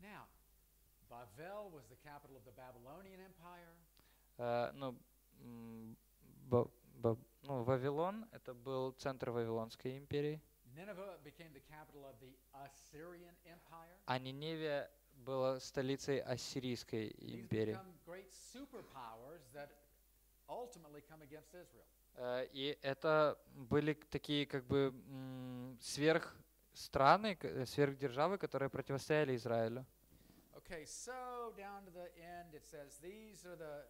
Now, Bavel was the capital of the Babylonian Empire. Э, ну, Ба- Ба- ну, Вавилон это был центр Вавилонской империи, Nineveh became the capital of the Assyrian Empire. а Ниневия была столицей Ассирийской империи. Э, И это были такие как бы сверх страны, э, сверхдержавы, которые противостояли Израилю. Okay, so down to the end it says these are the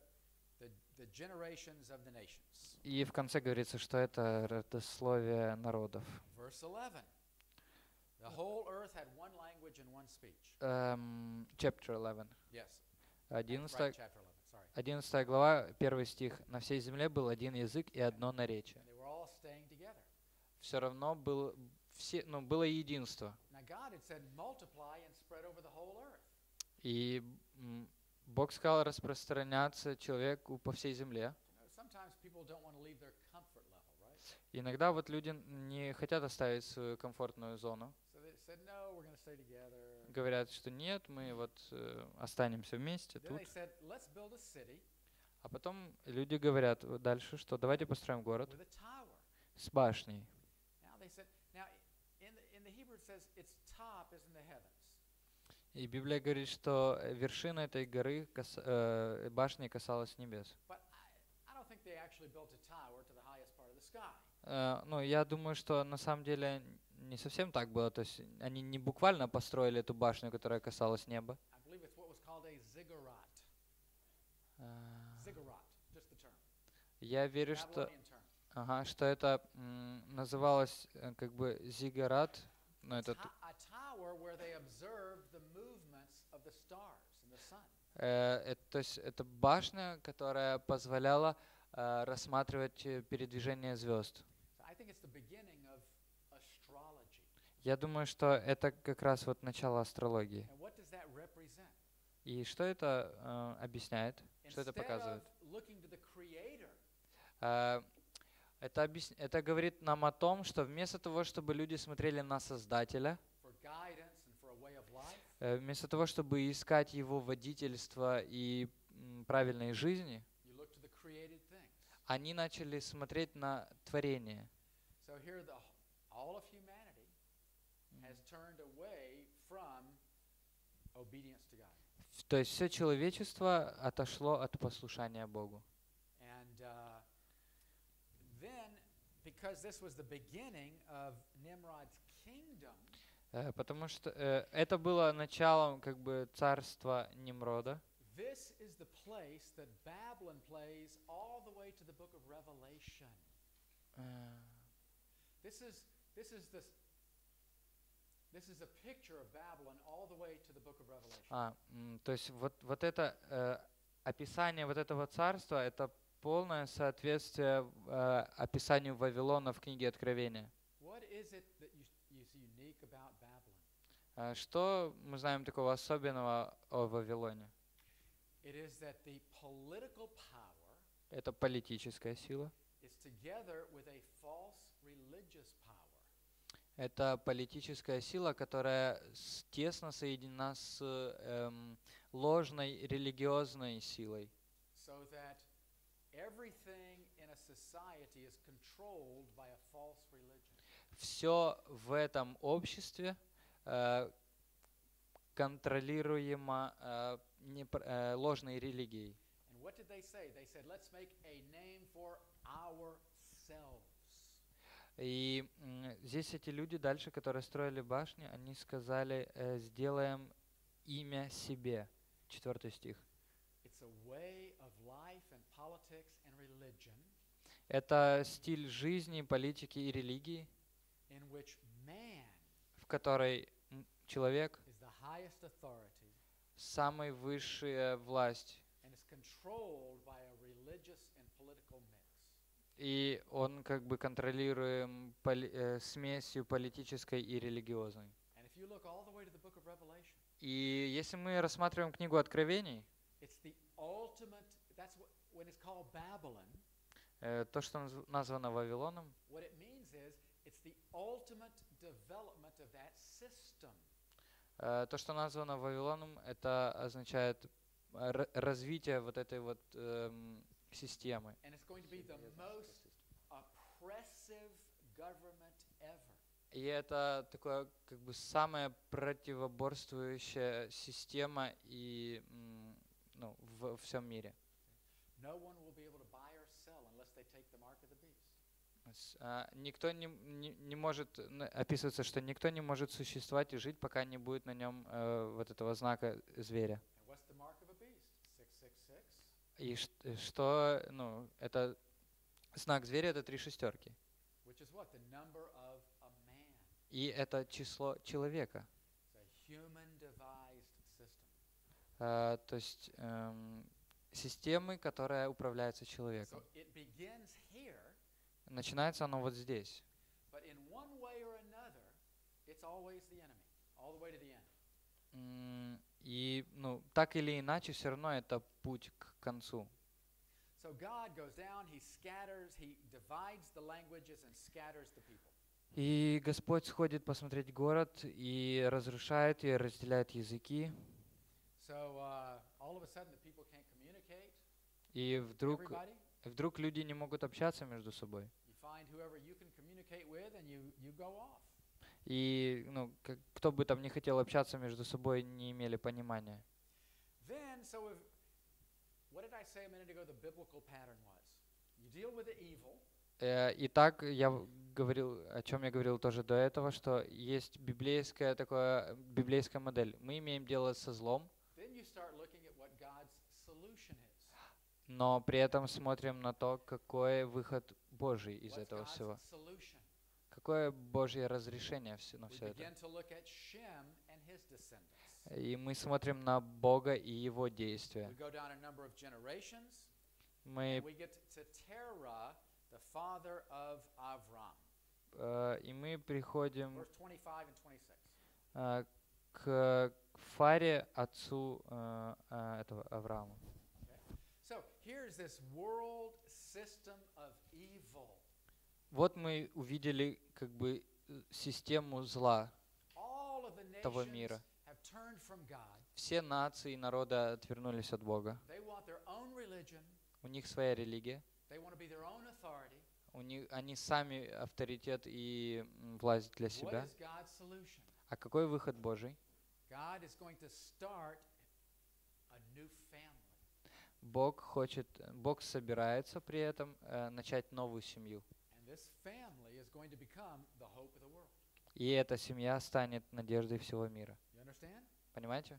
И в конце говорится, что это родословие народов. Verse 11. The whole earth had one language and one speech. Эм, chapter 11. Yes. 11, Right, chapter 11. Sorry. 11 глава, первый стих. «На всей земле был один язык и одно наречие». And they were all staying together. Все равно был, все, ну, было единство. Now God had said multiply and spread over the whole earth. И Бог сказал распространяться человеку по всей земле. Иногда вот люди не хотят оставить свою комфортную зону. Говорят, что нет, мы вот э, останемся вместе тут. А потом люди говорят дальше, что давайте построим город с башней. Now they said, now in the, in the Hebrew it says its top is in the heavens. И Библия говорит, что э, вершина этой горы, кас- э, башни касалась небес. Э, ну, я думаю, что на самом деле не совсем так было. То есть они не буквально построили эту башню, которая касалась неба. Э. Я верю, что, ага, что это м, называлось как бы зигарат. Ну, это Э, это, то есть это башня, которая позволяла э, рассматривать э, передвижение звезд. Я думаю, что это как раз вот начало астрологии. И что это э, объясняет? Что это показывает? Э, это, объяс- это говорит нам о том, что вместо того, чтобы люди смотрели на Создателя, for guidance and for a way of life, э, вместо того, чтобы искать его водительство и правильной жизни, они начали смотреть на творение. So here, the, all of humanity has turned away from obedience to God. То есть все человечество отошло от послушания Богу. And uh, then, because this was the beginning of Nimrod's Э, Потому что э, это было началом как бы царства Nimрода. this is. Э, This this a picture of Babylon all the way to the book of Revelation. А, то есть вот, вот это э, описание вот этого царства, это полное соответствие э, описанию Вавилона в книге Откровения. What is it that you, is unique about Babylon? Э, Что мы знаем такого особенного о Вавилоне? Это политическая сила. Это политическая сила, которая тесно соединена с эм, ложной религиозной силой. So that everything in a society is controlled by a false religion. Все в этом обществе э, контролируемо э, э, ложной религией. И здесь эти люди дальше, которые строили башни, они сказали, э, сделаем имя себе. Четвертый стих. It's a way of life and politics and religion Это стиль жизни, политики и религии, в которой человек самая высшая власть, и он как бы контролируем поли- э, смесью политической и религиозной. И если мы рассматриваем книгу Откровений, э, то, что наз- названо Вавилоном, what it means is it's the ultimate development of that system. Э, то, что названо Вавилоном, это означает э, развитие вот этой вот эм, системы. И это такое как бы самая противоборствующая система и ну, в всем мире. No one will be able to buy or sell unless they take the mark of the beast. С- а, Никто не, не, не может, н- описывается, что никто не может существовать и жить, пока не будет на нем э, вот этого знака зверя. And what's the mark of a beast? 666. И что, ну, это знак зверя это три шестерки. И это число человека. А, то есть эм, системы, которая управляется человеком. So Начинается оно вот здесь. И, ну, так или иначе, все равно это путь к концу. So God goes down, He scatters, He divides the languages and scatters the people. И Господь сходит посмотреть город и разрушает и разделяет языки. So uh, all of a sudden, the people can't communicate. И вдруг, Everybody, вдруг люди не могут общаться между собой. И ну, как- кто бы там не хотел общаться между собой, не имели понимания. Then, so if what did I say a minute ago? The biblical pattern was you deal with the evil, Э, Итак, я говорил, о чем я говорил тоже до этого, что есть библейская такая библейская модель. Мы имеем дело со злом, then you start looking at what God's solution is. Но при этом смотрим на то, какой выход Божий из этого всего. Какое Божье разрешение на все это. И мы смотрим на Бога и Его действия. Мы, э, и мы приходим Verse 25 and 26. э, к Фаре, отцу э, этого Авраама. So here's this world system of evil. Вот мы увидели как бы э, систему зла. Того мира. Все нации и народы отвернулись от Бога. У них своя религия. У них, они сами авторитет и власть для себя. А какой выход Божий? Бог хочет, Бог собирается при этом э, начать новую семью. И эта семья станет надеждой всего мира. Понимаете?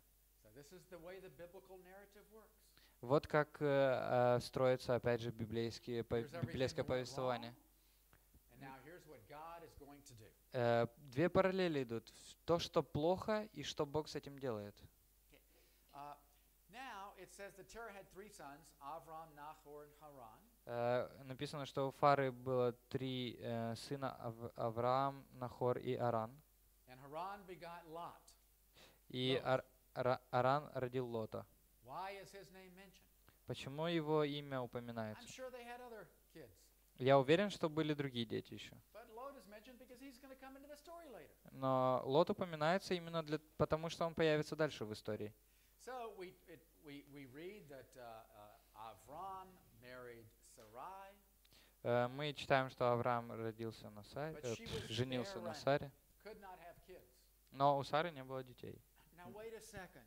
Вот как э, э, строится, опять же, библейские, библейское повествование. Э, две параллели идут. То, что плохо, и что Бог с этим делает. Uh, now it says that Terah had three sons, Avram, Nahor, and Haran. Э, написано, что у Фары было три э, сына Ав- Авраам, Нахор и Аран. And Haran begot Lot. И. Ар- Ара- Аран родил Лота. Why is his name mentioned? Почему его имя I'm упоминается? sure they had other kids. Я уверен, что были другие дети еще. But Lot is mentioned because he's going to come into the story later. Но Лот упоминается именно для, потому, что он появится дальше в истории. So we, it, we, we read that uh, uh, Avram married Sarai, Э, мы читаем, что Авраам родился на Саре, э, женился на. Саре, но у Сары не было детей. Now, wait a second.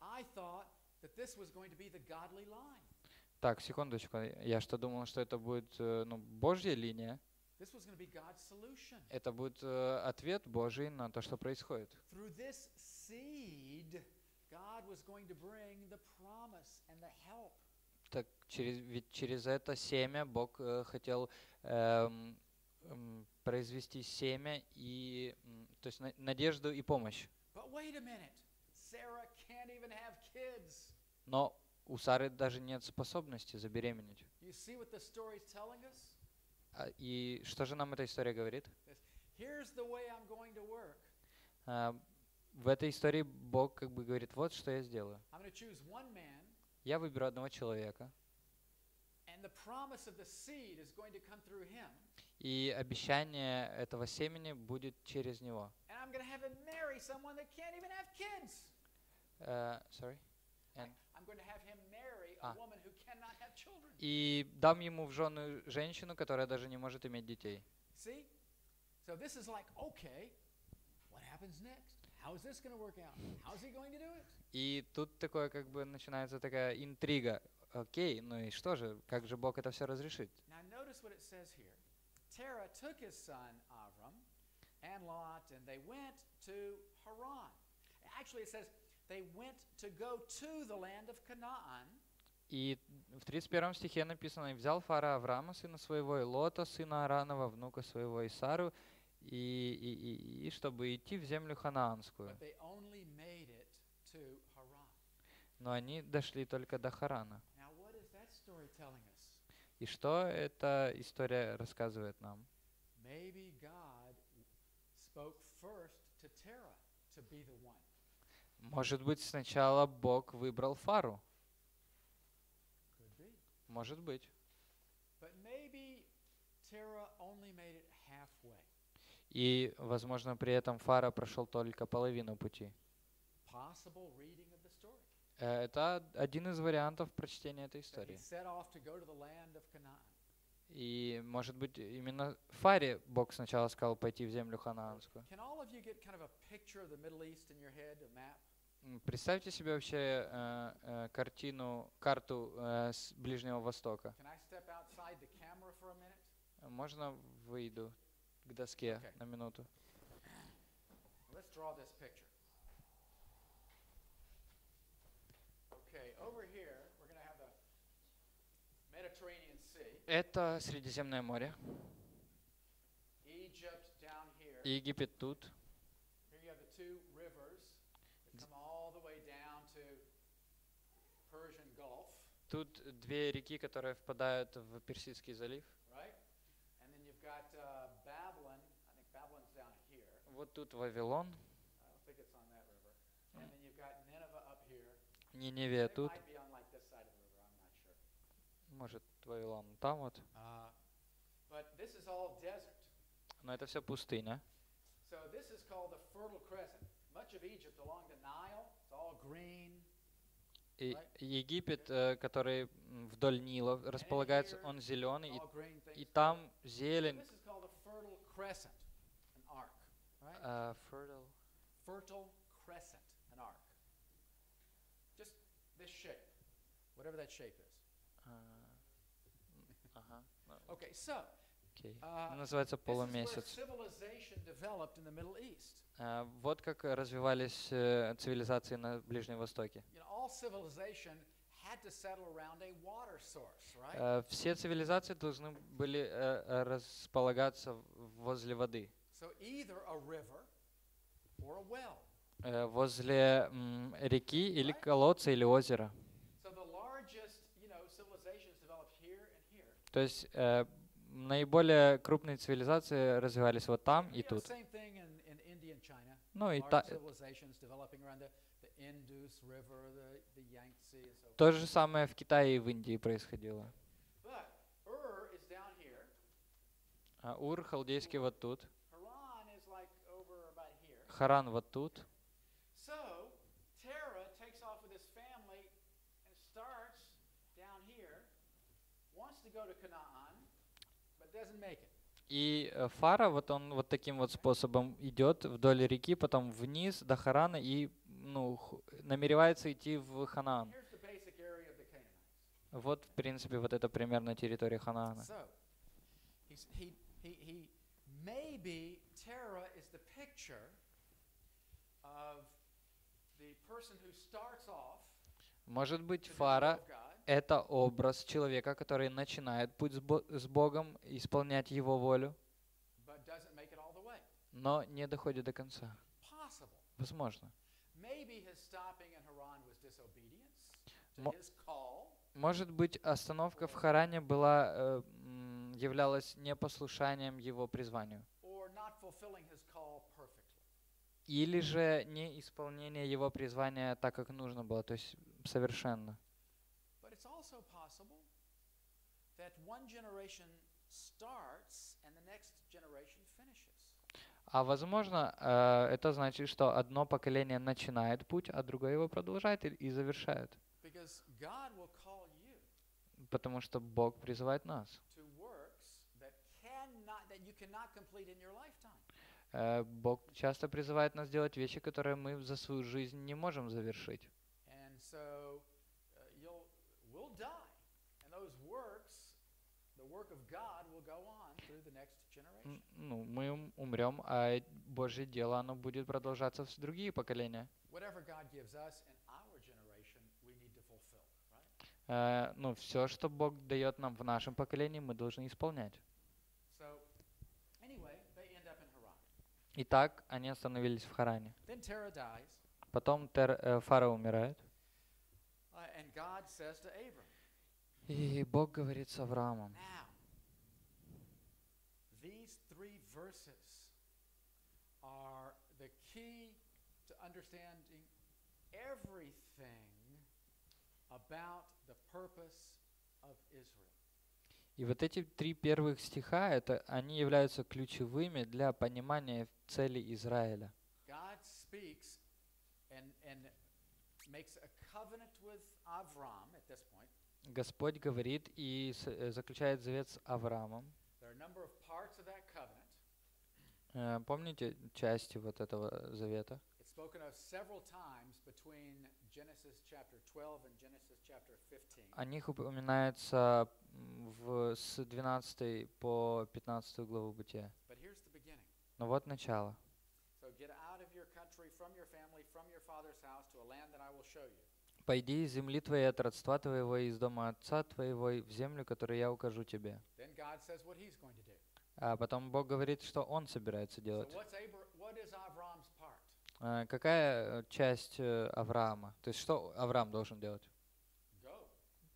I thought that this was going to be the godly line. Так, секундочку, я что думал, что это будет э, ну, Божья линия. This was going to be God's solution. Это будет э, ответ Божий на то, что происходит. Through this seed, Так через, ведь через это семя Бог э, хотел эм, м, произвести семя и, то есть на- надежду и помощь. Но у Сары даже нет способности забеременеть. А, И что же нам эта история говорит? В этой истории Бог как бы говорит, вот что я сделаю. Я выберу одного человека, и обещание этого семени будет через него. Э, sorry? And- Ah. И дам ему в жены женщину, которая даже не может иметь детей. See? So this is like, okay, what happens next? И тут такое как бы начинается такая интрига. Окей, ну и что же, как же Бог это все разрешит? Now notice what it says here. Terah took his son Avram and Lot, and they went to Haran. Actually, it says they went to go to the land of Canaan. И в 31 стихе написано, «И взял Фара Авраама, сына своего, и Лота, сына Аранова, внука своего, и Сару, и, и, и, чтобы идти в землю ханаанскую. Но они дошли только до Харана. И что эта история рассказывает нам? Может быть, сначала Бог выбрал Фару? Может быть. But maybe Terah only made it halfway. И, возможно, при этом Фара прошел только половину пути. Э, Это один из вариантов прочтения этой истории. И, может быть, именно Фаре Бог сначала сказал пойти в землю ханаанскую. Представьте себе вообще э, э, картину, карту э, с Ближнего Востока. Можно выйду к доске на минуту? Это Средиземное море. Египет тут. Тут две реки, которые впадают в Персидский залив. River. I'm not sure. Может, Вавилон там вот. Uh. Но это все пустыня. So this is called the Fertile Crescent. Much of Egypt along the Nile, it's all green. И. Египет, э, который вдоль Нила располагается, он зеленый, и, там зелень. this is called the Fertile Crescent, an arc, э, fertile. Fertile Crescent, an arc. Just this shape, whatever that shape is. э, ну, Okay, so uh, Называется полумесяц. civilization developed in the Middle East. Э, Вот как развивались э, цивилизации на Ближнем Востоке. You know, right? Э, Все цивилизации должны были э, э, располагаться возле воды, So either a river or a well. Э, возле реки или колодца или озера. So the largest, you know, civilizations developed here and here. То есть э, наиболее крупные цивилизации развивались вот там и тут. Ну и та, то же самое в Китае и в Индии происходило. А Ур халдейский вот тут, Haran is like over about here. Харан вот тут. И э, Фара, вот он вот таким вот способом идет вдоль реки, потом вниз до Харана и ну, намеревается идти в Ханаан. Вот, в принципе, вот это примерно территория Ханаана. So, he's, he he, he maybe Terah is the picture of the person who starts off Может быть, фара это образ человека, который начинает путь с, Бо- с Богом, исполнять Его волю, но не доходит до конца. Возможно. Может быть, остановка в Харане была, э, являлась непослушанием его призванию. Или же не исполнение его призвания так, как нужно было, то есть совершенно. А возможно, э, это значит, что одно поколение начинает путь, а другое его продолжает и, завершает. Потому что Бог призывает нас. Бог часто призывает нас делать вещи, которые мы за свою жизнь не можем завершить. Uh, Ну, мы ум- умрем, а э- Божье дело, оно будет продолжаться в другие поколения. Э, Ну, все, что Бог дает нам в нашем поколении, мы должны исполнять. So anyway, they end up in Haran. Итак, они остановились в Харане. Потом Тер- э, Фара умирает. uh, И Бог говорит с Авраамом. Everything about the purpose of Israel. И вот эти три первых стиха, это, они являются ключевыми для понимания цели Израиля. Господь говорит и э, заключает завет с Авраамом. Э, Помните части вот этого завета? It's spoken of several times between Genesis chapter 12 and Genesis chapter 15. О них упоминается в, с 12 по 15 главу Бытия. Но вот начало. «Пойди из земли твоей, от родства твоего и из дома отца твоего в землю, которую я укажу тебе». А потом Бог говорит, что Он собирается делать. А, Какая э, часть э, Авраама? То есть что Авраам должен делать?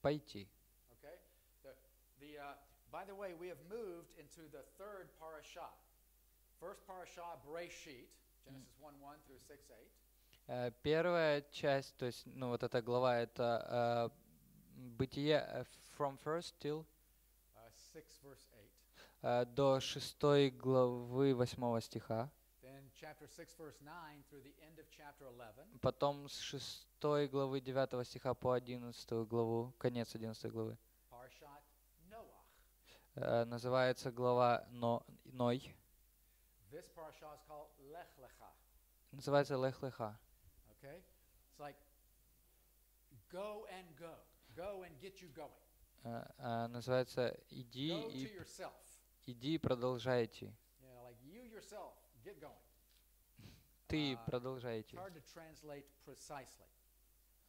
Пойти. Okay? The, the, uh, by the way, we have moved into the third parashah. First parashah, Bereshit, Genesis 1 1 through 6 8. Э, Первая часть, то есть, ну вот эта глава, это э, бытие э, from first till Uh, 6 verse 8. э, до шестой главы восьмого стиха. Then chapter 6 verse 9 through the end of chapter 11. Потом с шестой главы девятого стиха по одиннадцатую главу, конец одиннадцатой главы. Э, Называется глава Но- Ной. Называется Лех-Леха. Okay? It's like go and go. Go and get you going. Э, э, Называется «Иди Go to и, yourself. иди и продолжай идти». You know, like you yourself, get going. Ты Uh, продолжай It's идти. hard to translate precisely,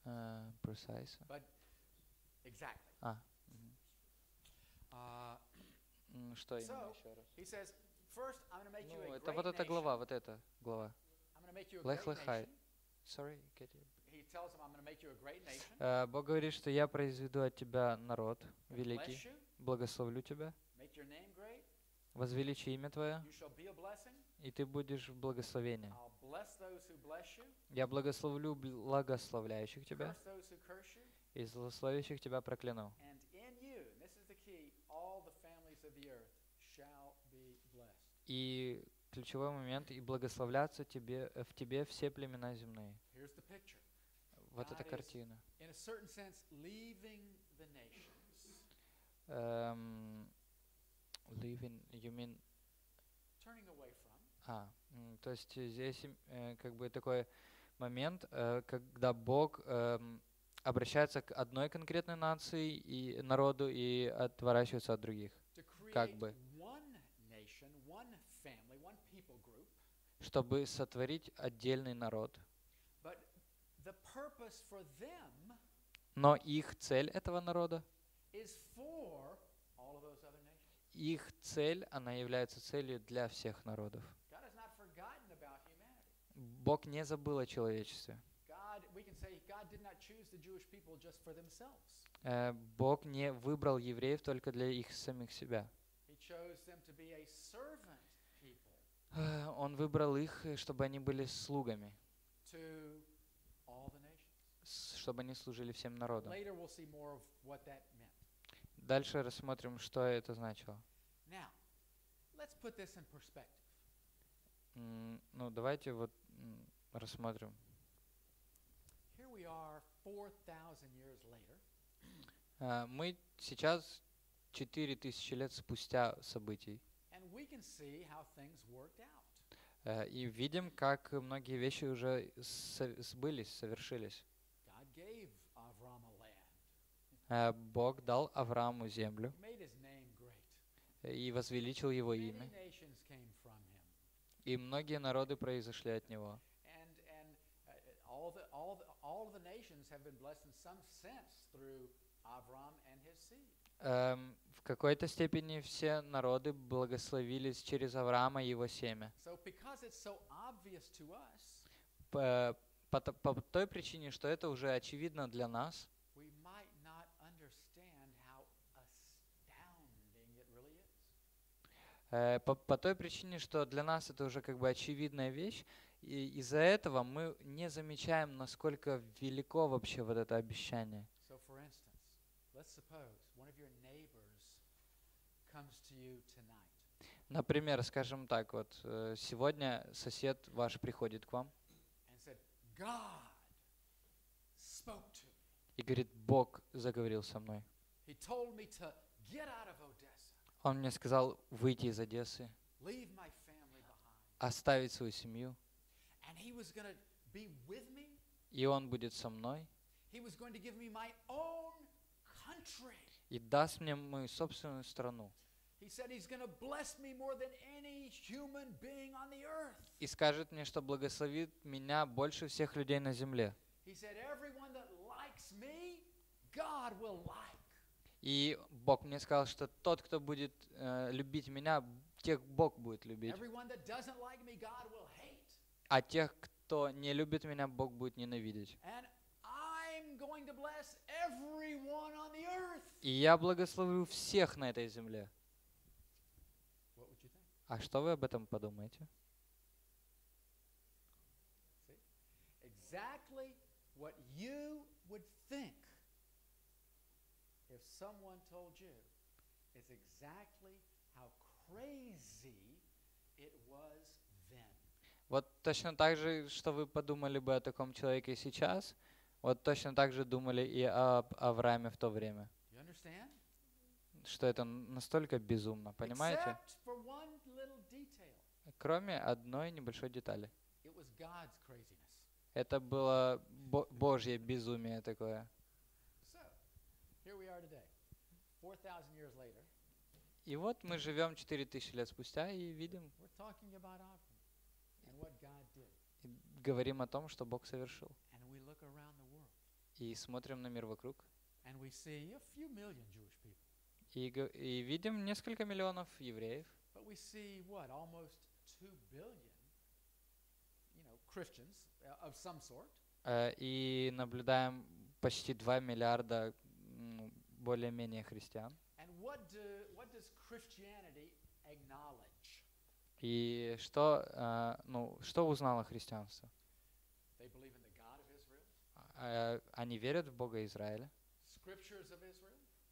Э, Precise. but exactly. А. Uh, М, Что именно еще раз? Ну, это вот эта глава, вот эта глава. I'm going to make you a Лех great Лехай. nation. Sorry, get you. Э, Бог говорит, что я произведу от тебя народ великий, благословлю тебя, возвеличу имя твое, и ты будешь в благословении. Я благословлю благословляющих тебя, и злословящих тебя прокляну. and in you, and this is the key, all the families of the earth shall be blessed. И ключевой момент, и благословляться тебе, э, в тебе все племена земные. Вот God эта картина. Sense, leaving you mean А, то есть здесь э, как бы такой момент, э, когда Бог эм, обращается к одной конкретной нации и народу и отворачивается от других. Как бы. one nation чтобы сотворить отдельный народ. Но их цель этого народа, их цель, она является целью для всех народов. Бог не забыл о человечестве. Э, Бог не выбрал евреев только для их самих себя. Он выбрал их, э, чтобы они были слугами, чтобы они служили всем народам. Дальше рассмотрим, что это значило. Ну, давайте вот рассмотрим. Here we are 4,000 years later, Э, Мы сейчас, 4000 лет спустя событий, and we can see how things worked out. э, и видим, как многие вещи уже сбылись, совершились. Э, Бог дал Аврааму землю э, и возвеличил его имя, и многие народы произошли от него. And, какой-то степени все народы благословились через Авраама и его семя. По, т- по той причине, что это уже очевидно для нас. Э, По, по той причине, что для нас это уже как бы очевидная вещь, и из-за этого мы не замечаем, насколько велико вообще вот это обещание. So, for instance, let's suppose one of your neighbors comes to you tonight Например, скажем так, вот э, сегодня сосед ваш приходит к вам и говорит, Бог заговорил со мной. Он мне сказал выйти из Одессы, оставить свою семью, и Он будет со мной, и даст мне мою собственную страну. И скажет мне, что благословит меня больше всех людей на земле. И Бог мне сказал, что тот, кто будет э, любить меня, тех Бог будет любить. А тех, кто не любит меня, Бог будет ненавидеть. И я благословлю всех на этой земле. What would you think? А что вы об этом подумаете? Exactly what you would think if someone told you is exactly how crazy it was then. Вот точно так же, что вы подумали бы о таком человеке сейчас, вот точно так же думали и об Аврааме в то время. You understand? Что это настолько безумно, понимаете? Except for one. Кроме одной небольшой детали. Это было бо- Божье безумие такое. So, here we are today, 4,000 years later. И вот мы живем 4000 лет спустя и видим, и говорим о том, что Бог совершил. И смотрим на мир вокруг. И, и видим несколько миллионов евреев. But we see what? Almost 2 billion, you know, Christians uh, of some sort. э, И наблюдаем почти 2 миллиарда более-менее христиан. And what, do, what does Christianity acknowledge? И что, э, ну, что узнало христианство? They believe in the God of Israel, Э, Они верят в Бога Израиля,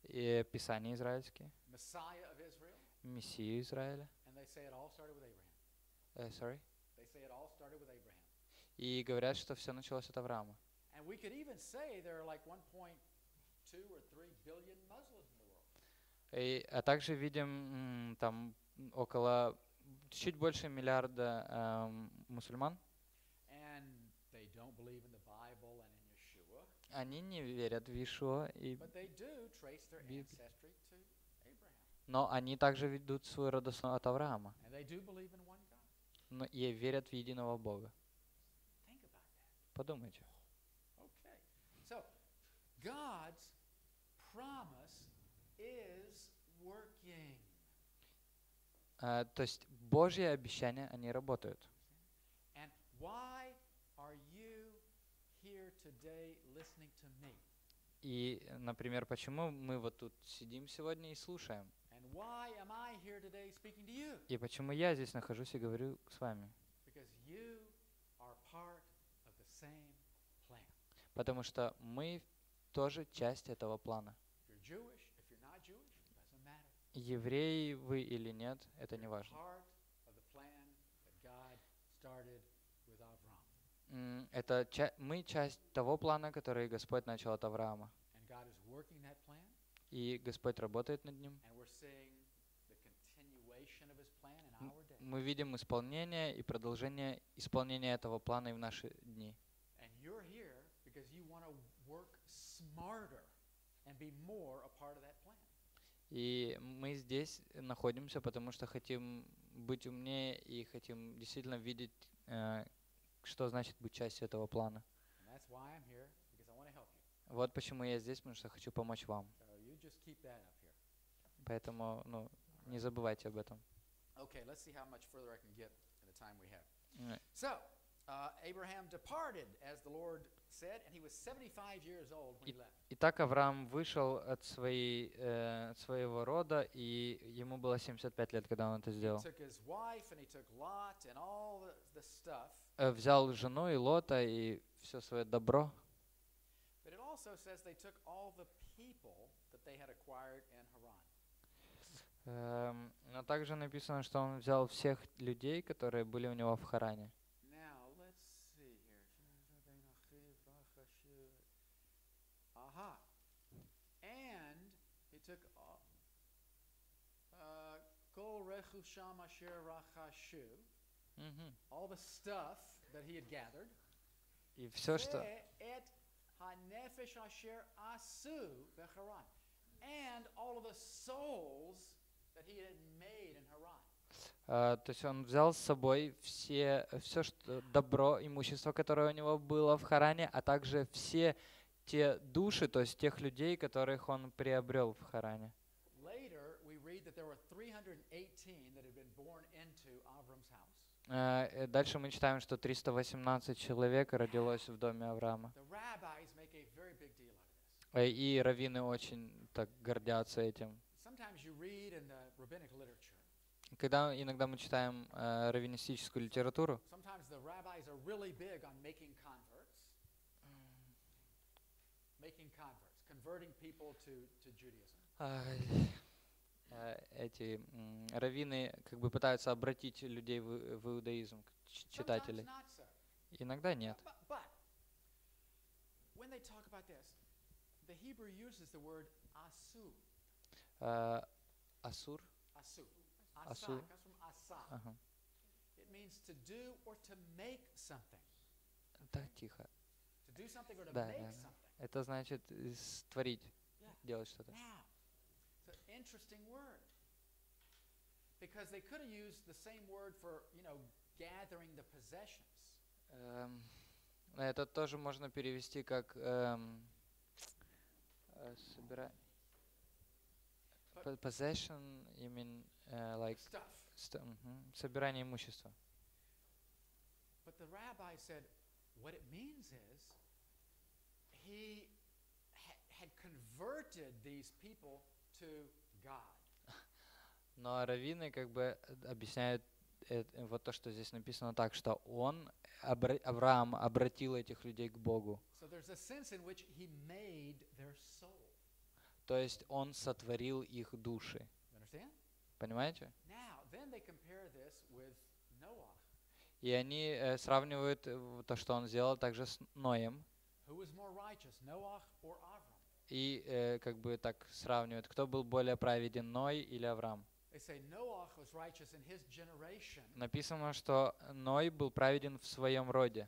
и Писания израильские, Мессию Израиля. Э, sorry. They say it all started with Abraham. И говорят, что все началось от Авраама. And we could even say there are like 1.2 or 3 billion Muslims in the world. И, а также видим там около чуть больше миллиарда эм, мусульман. And they don't believe in the Bible and in Yeshua, Они не верят в Ишуа, и, but they do trace their ancestry to Abraham. но они также ведут свой родословный от Авраама. And they do believe in one. Но и верят в единого Бога. Подумайте. Okay. So, God's promise is working. А, то есть Божьи обещания, они работают. And why are you here today listening to me? И, например, почему мы вот тут сидим сегодня и слушаем? И почему я здесь нахожусь и говорю с вами? Потому что мы тоже часть этого плана. Евреи вы или нет, это не важно. Это мы часть того плана, который Господь начал от Авраама. И Господь работает над ним. Мы видим исполнение и продолжение исполнения этого плана и в наши дни. И мы здесь находимся, потому что хотим быть умнее и хотим действительно видеть, э, что значит быть частью этого плана. Вот почему я здесь, потому что хочу помочь вам. Поэтому, ну, не забывайте об этом. Okay, let's see how much further I can get in the time we have. So, uh, Abraham departed, as the Lord said, and he was 75 years old when he left. Итак, Авраам вышел от, своей, э, от своего рода, и ему было 75 лет, когда он это сделал. Э, Взял жену и Лота и все свое добро. But it also says they took all the people that they had acquired in Haran. Эм, Но также написано, что он взял всех людей, которые были у него в Харане. Now, let's see here. Aha. And he took all- uh, Kol Rechu Sham Asher Rachashu, Мгм. all the stuff that he had gathered. И все, что... Et hanefesh asher asu becharan. And all of the souls that he had made in Haran. То есть он взял с собой все, все что, добро, имущество, которое у него было в Харане, а также все те души, то есть тех людей, которых он приобрел в Харане. Later, we read that there were 318 that had been born into Avram's house. А, э, Дальше мы читаем, что 318 человек родилось в доме Авраама. The rabbis make a very big deal out of this. Э, И раввины очень так гордятся этим. Когда иногда мы читаем э, раввинистическую литературу, а, э, эти раввины как бы пытаются обратить людей в, в иудаизм, читателей. Иногда нет. But, but the Hebrew uses the word asu. Э, Асур? Asu. Asu. Asa comes from asa. Ага. It means to do or to make something. Так, тихо. To do something or to Да, make да, да. something. Это значит э, створить, Yeah. делать что-то. Now, it's an interesting word. Because they could have used the same word for, you know, gathering the possessions. Эм, Это тоже можно перевести как эм, э, собира- possession, you mean э, like Stuff. ст- мгм, собирание имущества. But the rabbi said what it means is he ha- had converted these people to God. Но раввины как бы э, объясняют вот то, что здесь написано так, что он, Авраам, обратил этих людей к Богу. So. То есть он сотворил их души. Понимаете? Now, И они э, сравнивают э, то, что он сделал, также с Ноем. И э, как бы так сравнивают, кто был более праведен, Ной или Авраам. Написано, что Ной был праведен в своем роде,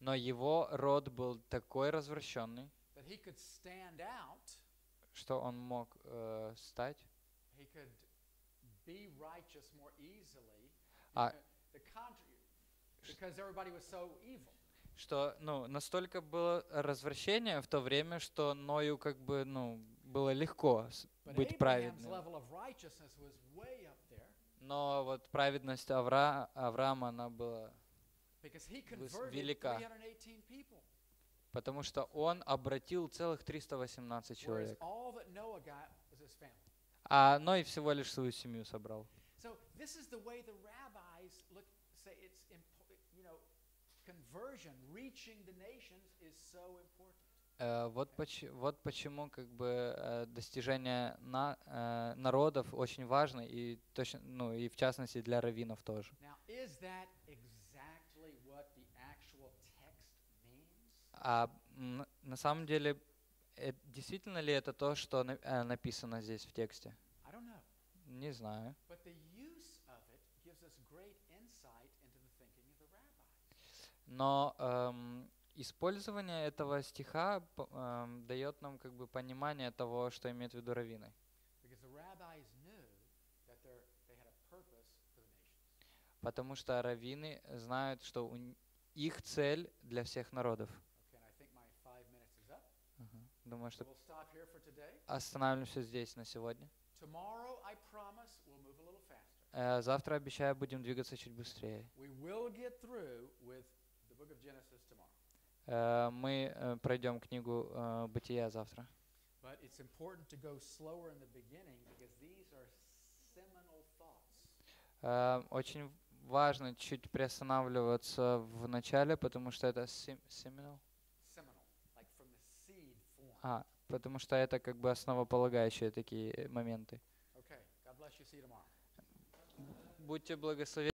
но его род был такой развращенный, что он мог э, стать. А- uh. Что, ну, настолько было развращение в то время, что Ною как бы, ну, было легко быть праведным. Но вот праведность Авра... Авраама, она была... велика. 318 people. Потому что он обратил целых 318 Whereas человек. А Ной всего лишь свою семью собрал. So conversion reaching the nations is important. Э, вот, поч- вот почему как бы э, достижение на, э, народов очень важно и точно, ну и в частности для раввинов тоже. А на самом деле действительно ли это то, что на- написано здесь в тексте? Не знаю. Но эм, использование этого стиха эм, дает нам как бы понимание того, что имеет в виду раввины. Потому что раввины знают, что у их цель для всех народов. Okay, up. Ага. Думаю, что we'll остановимся здесь на сегодня. We'll. Э, Завтра, обещаю, будем двигаться чуть быстрее. We will get through with the book of Genesis tomorrow. Э, Мы э, пройдем книгу э, Бытия завтра. Очень важно чуть приостанавливаться в начале, потому что это сем- seminal? Seminal, like from the seed form. А, потому что это как бы основополагающие такие моменты. Будьте благословенны.